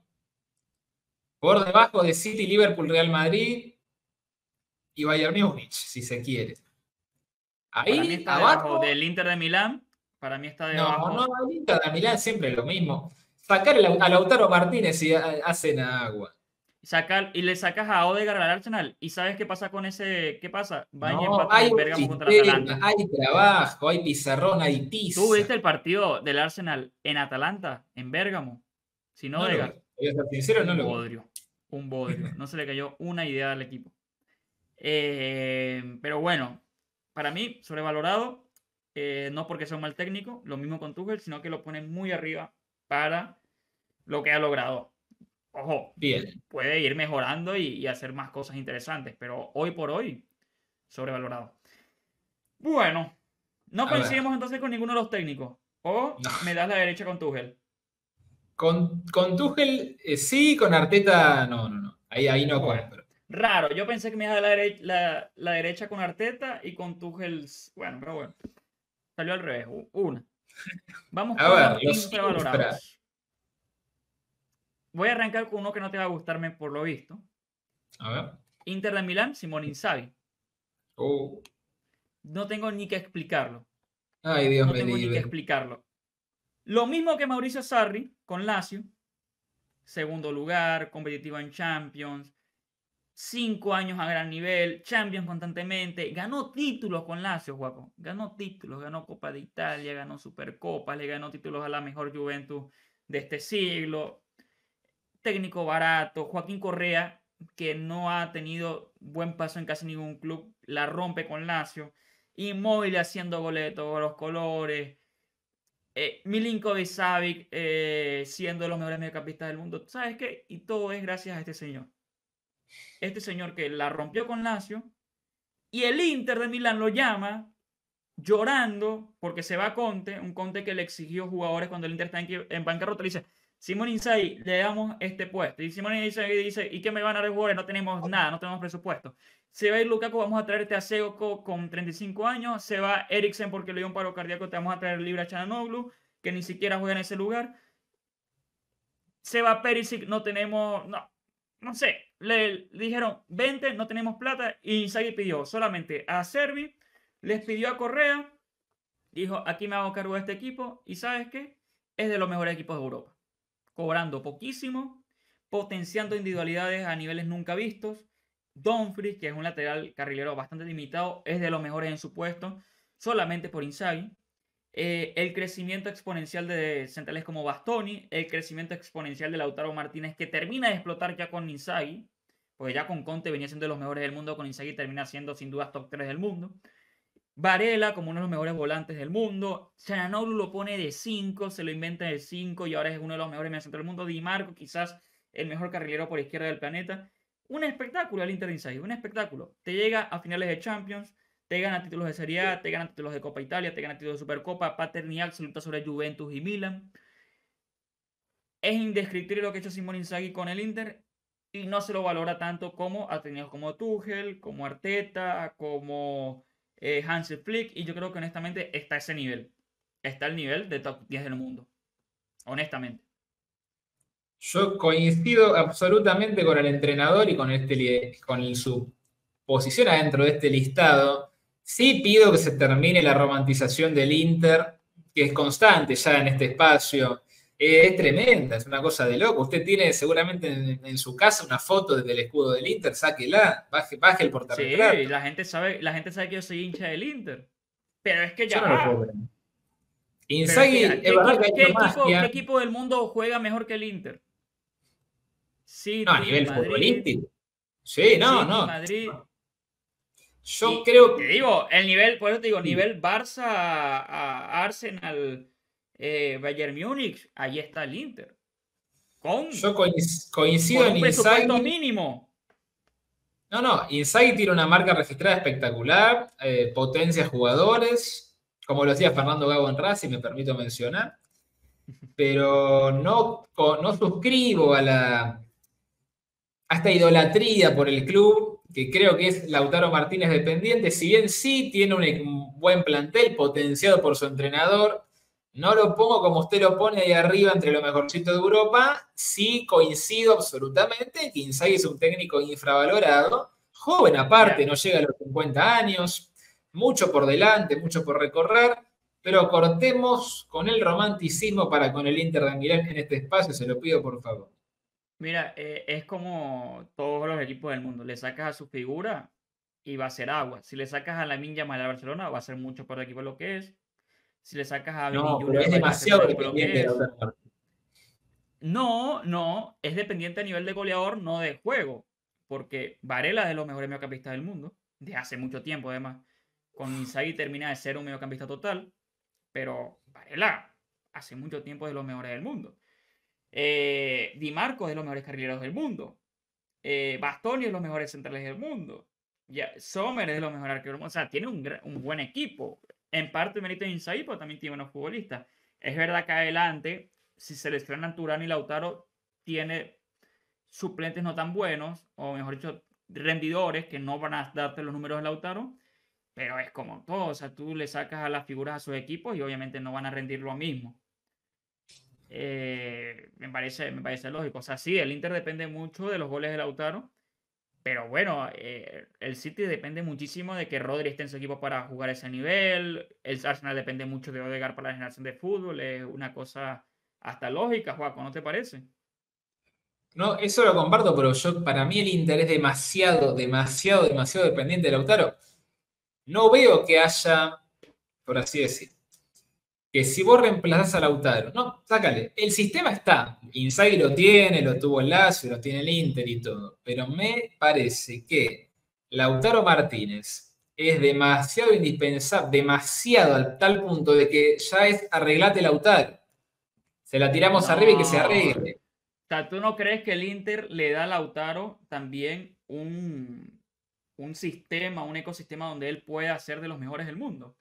Por debajo de City, Liverpool, Real Madrid y Bayern Múnich, si se quiere. Ahí para mí está abajo del Inter de Milán. Para mí está debajo. No, no, el Inter de Milán siempre es lo mismo. Sacar a Lautaro Martínez y hacen agua. Sacar, y le sacas a Odegaard al Arsenal. ¿Y sabes qué pasa con ese? ¿Qué pasa? no, hay, hay trabajo, hay pizarrón, hay pizza. ¿Tú viste el partido del Arsenal en Atalanta, en Bérgamo? Si no, Odegaard. un bodrio. Un bodrio. No se le cayó una idea al equipo. Eh, pero bueno, para mí, sobrevalorado. Eh, no porque sea un mal técnico, lo mismo con Tuchel, sino que lo ponen muy arriba para lo que ha logrado. Ojo, Bien. puede ir mejorando y, hacer más cosas interesantes, pero hoy por hoy, sobrevalorado. Bueno, no coincidimos entonces con ninguno de los técnicos. O me das la derecha con Tuchel. Con, con Tuchel eh, sí, con Arteta no, no, no. Ahí, ahí no bueno, Raro, yo pensé que me iba a dar la, la, derecha con Arteta y con Tuchel. Bueno, pero bueno. Salió al revés. Una. Vamos a ver, los infravalorados. Voy a arrancar con uno que no te va a gustarme por lo visto. A ver. Inter de Milán, Simón Inzaghi. Oh. No tengo ni que explicarlo. Ay, Dios no tengo ni que explicarlo. Lo mismo que Mauricio Sarri con Lazio. Segundo lugar, competitivo en Champions. Cinco años a gran nivel, Champions constantemente. Ganó títulos con Lazio, guapo. Ganó títulos, ganó Copa de Italia, ganó Supercopa, le ganó títulos a la mejor Juventus de este siglo técnico barato, Joaquín Correa, que no ha tenido buen paso en casi ningún club, la rompe con Lazio, Inmóvil haciendo goles todos los colores, eh, Milinkovic Savic eh, siendo los mejores mediocampistas del mundo, ¿sabes qué? Y todo es gracias a este señor. Este señor que la rompió con Lazio y el Inter de Milán lo llama llorando porque se va a Conte, un Conte que le exigió jugadores cuando el Inter está en, en bancarrota, le dice, Simón Inzaghi le damos este puesto. Y Simón Inzaghi dice, ¿y qué me van a dar jugadores? No tenemos nada, no tenemos presupuesto. Se va ir Lukaku, vamos a traerte a Seoko con 35 años. Se va Eriksen porque le dio un paro cardíaco, te vamos a traer libre a Chananoglu, que ni siquiera juega en ese lugar. Se va Perisic, no tenemos, no, no sé. Le, dijeron, 20, no tenemos plata. Y Inzaghi pidió solamente a Servi, les pidió a Correa, dijo, aquí me hago cargo de este equipo. Y ¿sabes qué? Es de los mejores equipos de Europa cobrando poquísimo, potenciando individualidades a niveles nunca vistos. Dumfries, que es un lateral carrilero bastante limitado, es de los mejores en su puesto, solamente por Inzaghi. Eh, el crecimiento exponencial de centrales como Bastoni, el crecimiento exponencial de Lautaro Martínez, que termina de explotar ya con Inzaghi, porque ya con Conte venía siendo de los mejores del mundo, con Inzaghi termina siendo sin duda top 3 del mundo. Varela como uno de los mejores volantes del mundo. Chananoglu lo pone de 5, se lo inventa de 5 y ahora es uno de los mejores mediocentros del mundo. Di Marco, quizás el mejor carrilero por izquierda del planeta. Un espectáculo al Inter de Insight, un espectáculo. Te llega a finales de Champions, te gana títulos de Serie A, te gana títulos de Copa Italia, te gana títulos de Supercopa, paternidad absoluta sobre Juventus y Milan. Es indescriptible lo que ha hecho Simón Inzaghi con el Inter y no se lo valora tanto como ha tenido como Tuchel, como Arteta, como eh, Flick, y yo creo que honestamente está ese nivel. Está al nivel de top 10 del mundo. Honestamente. Yo coincido absolutamente con el entrenador y con, este, con su posición adentro de este listado. Sí pido que se termine la romantización del Inter, que es constante ya en este espacio. Es tremenda, es una cosa de loco. Usted tiene seguramente en, su casa una foto del escudo del Inter, sáquela, baje, baje el portarretrato. Sí, la gente sabe, la gente sabe que yo soy hincha del Inter. Pero es que ya. No Inzaghi, ¿qué, equipo, del mundo juega mejor que el Inter? Sí, no, a nivel futbolístico. Sí, no, no. Madrid. Yo creo que. Te digo, el nivel, por eso te digo, nivel Barça a Arsenal eh, Bayern Múnich, ahí está el Inter. Con, Yo coincido en un mínimo. No, no, Insight tiene una marca registrada espectacular, eh, potencia jugadores, como lo decía Fernando Gago en Racing, me permito mencionar, pero no, no suscribo a la a esta idolatría por el club, que creo que es Lautaro Martínez dependiente, si bien sí tiene un buen plantel potenciado por su entrenador, no lo pongo como usted lo pone ahí arriba entre lo mejorcito de Europa. Sí coincido absolutamente que es un técnico infravalorado, joven aparte, no llega a los 50 años, mucho por delante, mucho por recorrer, pero cortemos con el romanticismo para con el Inter de Milán en este espacio, se lo pido por favor. Mira, eh, es como todos los equipos del mundo, le sacas a su figura y va a ser agua. Si le sacas a la Minja a Barcelona, va a ser mucho por el equipo lo que es si le sacas a No, pero es demasiado dependiente No, no, es dependiente a nivel de goleador, no de juego. Porque Varela es de los mejores mediocampistas del mundo, de hace mucho tiempo además. Con Inzaghi termina de ser un mediocampista total, pero Varela hace mucho tiempo es de los mejores del mundo. Eh, Di Marco es de los mejores carrileros del mundo. Eh, Bastoni es de los mejores centrales del mundo. Ya, Sommer es de los mejores arqueros del mundo. O sea, tiene un, un buen equipo en parte mérito de Inzaghi, pero también tiene buenos futbolistas. Es verdad que adelante, si seleccionan Turán y Lautaro, tiene suplentes no tan buenos, o mejor dicho, rendidores que no van a darte los números de Lautaro, pero es como todo, o sea, tú le sacas a las figuras a sus equipos y obviamente no van a rendir lo mismo. Eh, me, parece, me parece lógico. O sea, sí, el Inter depende mucho de los goles de Lautaro, pero bueno, eh, el City depende muchísimo de que Rodri esté en su equipo para jugar ese nivel. El Arsenal depende mucho de Odegaard para la generación de fútbol. Es una cosa hasta lógica, Juaco, ¿no te parece? No, eso lo comparto, pero yo, para mí el interés demasiado, demasiado, demasiado dependiente de Lautaro. No veo que haya, por así decir, que si vos reemplazás a Lautaro, no, sácale, el sistema está, Inzaghi lo tiene, lo tuvo el Lazio, lo tiene el Inter y todo, pero me parece que Lautaro Martínez es demasiado indispensable, demasiado al tal punto de que ya es arreglate Lautaro. Se la tiramos arriba y que se arregle. O sea, ¿tú no crees que el Inter le da a Lautaro también un, un sistema, un ecosistema donde él pueda ser de los mejores del mundo?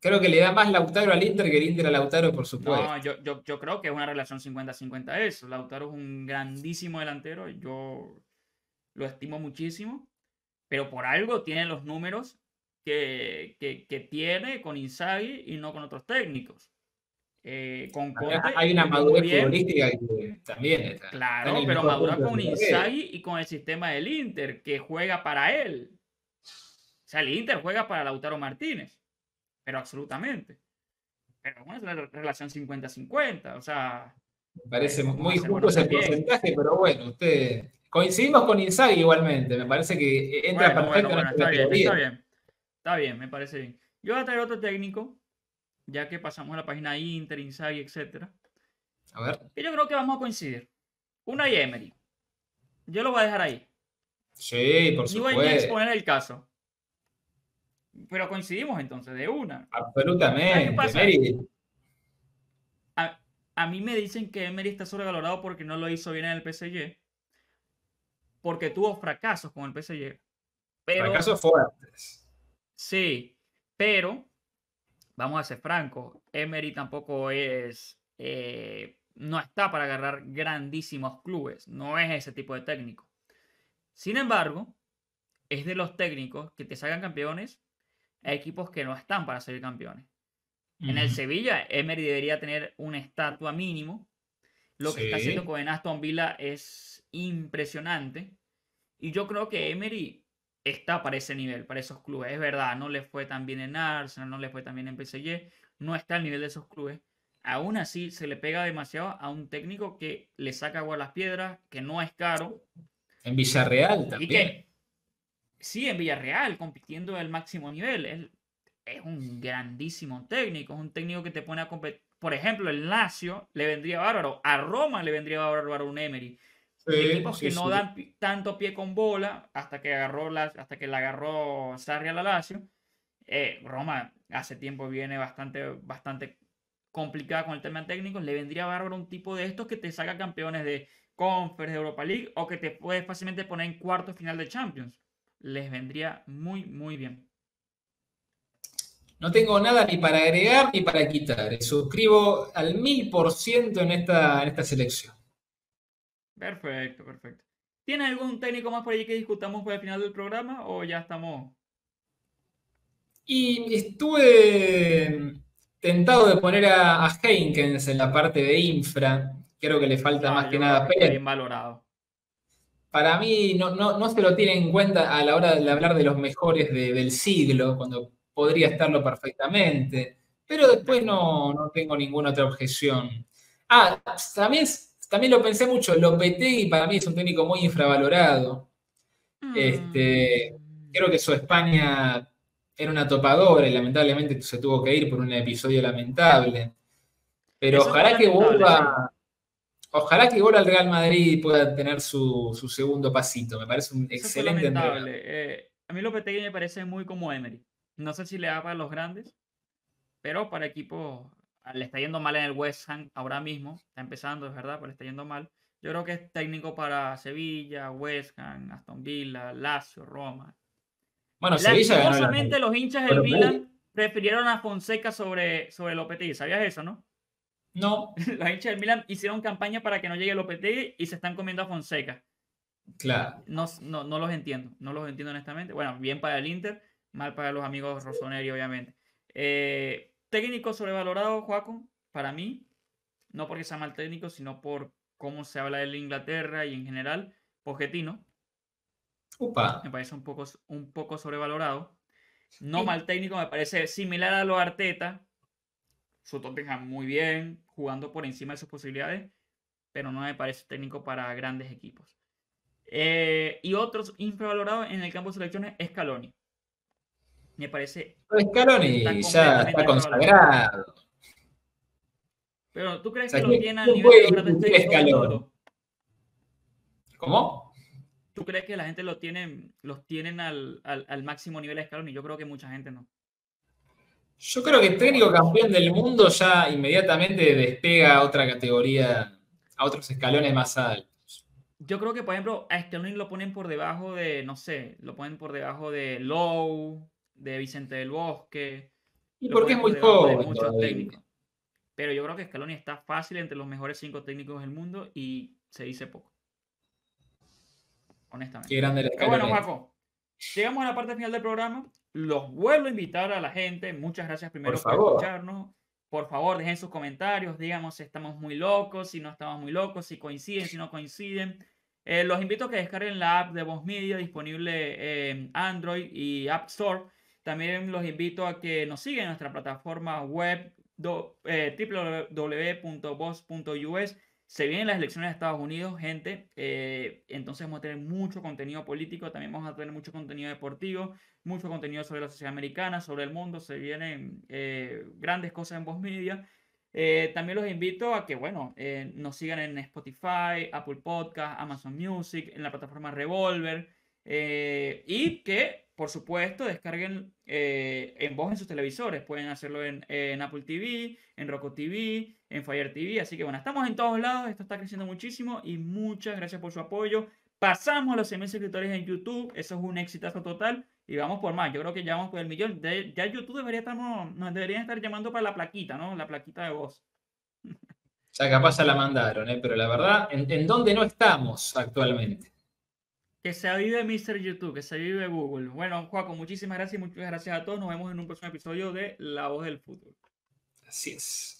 Creo que le da más Lautaro al Inter que el Inter a Lautaro, por supuesto. No, yo, yo, creo que es una relación 50-50 eso. Lautaro es un grandísimo delantero, yo lo estimo muchísimo, pero por algo tiene los números que, tiene con Inzaghi y no con otros técnicos. Eh, con hay una madurez que también está. Claro, pero madura con Inzaghi y con el sistema del Inter, que juega para él. O sea, el Inter juega para Lautaro Martínez pero absolutamente. Pero bueno, es la relación 50-50, o sea... Me parece muy justo ese porcentaje, pero bueno, usted... Coincidimos con Inzaghi igualmente, me parece que entra perfecto bueno, está, bien, está bien, está bien, me parece bien. Yo voy a traer otro técnico, ya que pasamos a la página Inter, Inzaghi, etc. A ver. Y yo creo que vamos a coincidir. Una y Emery. Yo lo voy a dejar ahí. Sí, por supuesto. Y voy a exponer el caso. Pero coincidimos entonces, de una. Absolutamente. A, mí me dicen que Emery está sobrevalorado porque no lo hizo bien en el PSG. Porque tuvo fracasos con el PSG. Pero, fracasos fuertes. Sí, pero vamos a ser francos. Emery tampoco es. Eh, no está para agarrar grandísimos clubes. No es ese tipo de técnico. Sin embargo, es de los técnicos que te salgan campeones equipos que no están para ser campeones. En el Sevilla, Emery debería tener una estatua mínimo. Lo que está haciendo con Aston Villa es impresionante. Y yo creo que Emery está para ese nivel, para esos clubes. Es verdad, no le fue tan bien en Arsenal, no le fue tan bien en PSG, no está al nivel de esos clubes. aún así se le pega demasiado a un técnico que le saca agua a las piedras, que no es caro. En Villarreal también. Y que, sí, en Villarreal, compitiendo al máximo nivel. Él es un grandísimo técnico, es un técnico que te pone a competir. Por ejemplo, el Lazio le vendría bárbaro, a Roma le vendría bárbaro un Emery. equipos que no dan tanto pie con bola hasta que agarró la, hasta que la agarró Sarri a la Lazio. Eh, Roma hace tiempo viene bastante, bastante complicada con el tema técnico. Le vendría bárbaro un tipo de estos que te saca campeones de Conference, de Europa League o que te puedes fácilmente poner en cuarto final de Champions. Les vendría muy, muy bien. No tengo nada ni para agregar ni para quitar. Suscribo al mil por ciento en esta, en esta selección. Perfecto, perfecto. ¿Tiene algún técnico más por ahí que discutamos por el final del programa o ya estamos? Y estuve tentado de poner a, a Heinkens en la parte de infra. Creo que le falta más que nada. bien valorado. Para mí no, no, se lo tiene en cuenta a la hora de hablar de los mejores del siglo, cuando podría estarlo perfectamente. Pero después no, no tengo ninguna otra objeción. Ah, también, también lo pensé mucho. Lopetegui para mí es un técnico muy infravalorado. Este, mm. creo que su España era una topadora y lamentablemente se tuvo que ir por un episodio lamentable. Pero ojalá que vuelva. Ojalá que vuelva al Real Madrid pueda tener su, segundo pasito. Me parece un excelente eh, a mí Lopetegui me parece muy como Emery. No sé si le da para los grandes, pero para equipos le está yendo mal en el West Ham ahora mismo. Está empezando, es verdad, pero le está yendo mal. Yo creo que es técnico para Sevilla, West Ham, Aston Villa, Lazio, Roma. Bueno, Sevilla los hinchas del Milan prefirieron a Fonseca sobre, sobre Lopetegui. ¿Sabías eso, no? No. los hinchas del Milan hicieron campaña para que no llegue Lopetegui y se están comiendo a Fonseca. Claro. No, no, no los entiendo. No los entiendo honestamente. Bueno, bien para el Inter, mal para los amigos Rossoneri, obviamente. Eh, técnico sobrevalorado, Joaco, para mí. No porque sea mal técnico, sino por cómo se habla de Inglaterra y en general. Pochettino. Me parece un poco, un poco sobrevalorado. No mal técnico, me parece similar a lo Arteta. Su Tottenham muy bien, jugando por encima de sus posibilidades, pero no me parece técnico para grandes equipos. Eh, y otros infravalorados en el campo de selecciones, Scaloni. Me parece. Scaloni ya está consagrado. Pero ¿tú crees que lo tiene al nivel de técnicos? ¿Cómo? ¿Tú crees que la gente lo tiene, los tienen al, máximo nivel de escalón? Y yo creo que mucha gente no. Yo creo que técnico campeón del mundo ya inmediatamente despega a otra categoría, a otros escalones más altos. Yo creo que, por ejemplo, a Scaloni lo ponen por debajo de, no sé, lo ponen por debajo de Lowe, de Vicente del Bosque. Y porque es muy joven. Pero yo creo que Scaloni está fácil entre los mejores cinco técnicos del mundo y se dice poco honestamente. Qué grande bueno, Paco, llegamos a la parte final del programa. Los vuelvo a invitar a la gente. Muchas gracias primero por, escucharnos. Por favor, dejen sus comentarios, digamos si estamos muy locos, si no estamos muy locos, si coinciden, si no coinciden. Eh, los invito a que descarguen la app de Voz Media disponible en Android y App Store. También los invito a que nos sigan en nuestra plataforma web eh, www.voz.us se vienen las elecciones de Estados Unidos, gente. Eh, entonces vamos a tener mucho contenido político, también vamos a tener mucho contenido deportivo, mucho contenido sobre la sociedad americana, sobre el mundo. Se vienen eh, grandes cosas en Voz Media. Eh, también los invito a que, bueno, nos sigan en Spotify, Apple Podcast, Amazon Music, en la plataforma Revolver. y que por supuesto, descarguen en voz en sus televisores. Pueden hacerlo en, Apple TV, en Roku TV, en Fire TV. Así que bueno, estamos en todos lados. Esto está creciendo muchísimo y muchas gracias por su apoyo. Pasamos a los 100.000 suscriptores en YouTube. Eso es un exitazo total. Y vamos por más. Yo creo que ya vamos por el millón. ya YouTube debería estar, nos deberían estar llamando para la plaquita, ¿no? La plaquita de voz. Ya capaz ya la mandaron, ¿eh? pero la verdad, ¿en, en dónde no estamos actualmente? Que se avive Mr. YouTube, que se avive Google. Bueno, Juaco, muchísimas gracias y muchas gracias a todos. Nos vemos en un próximo episodio de La Voz del Fútbol. Así es.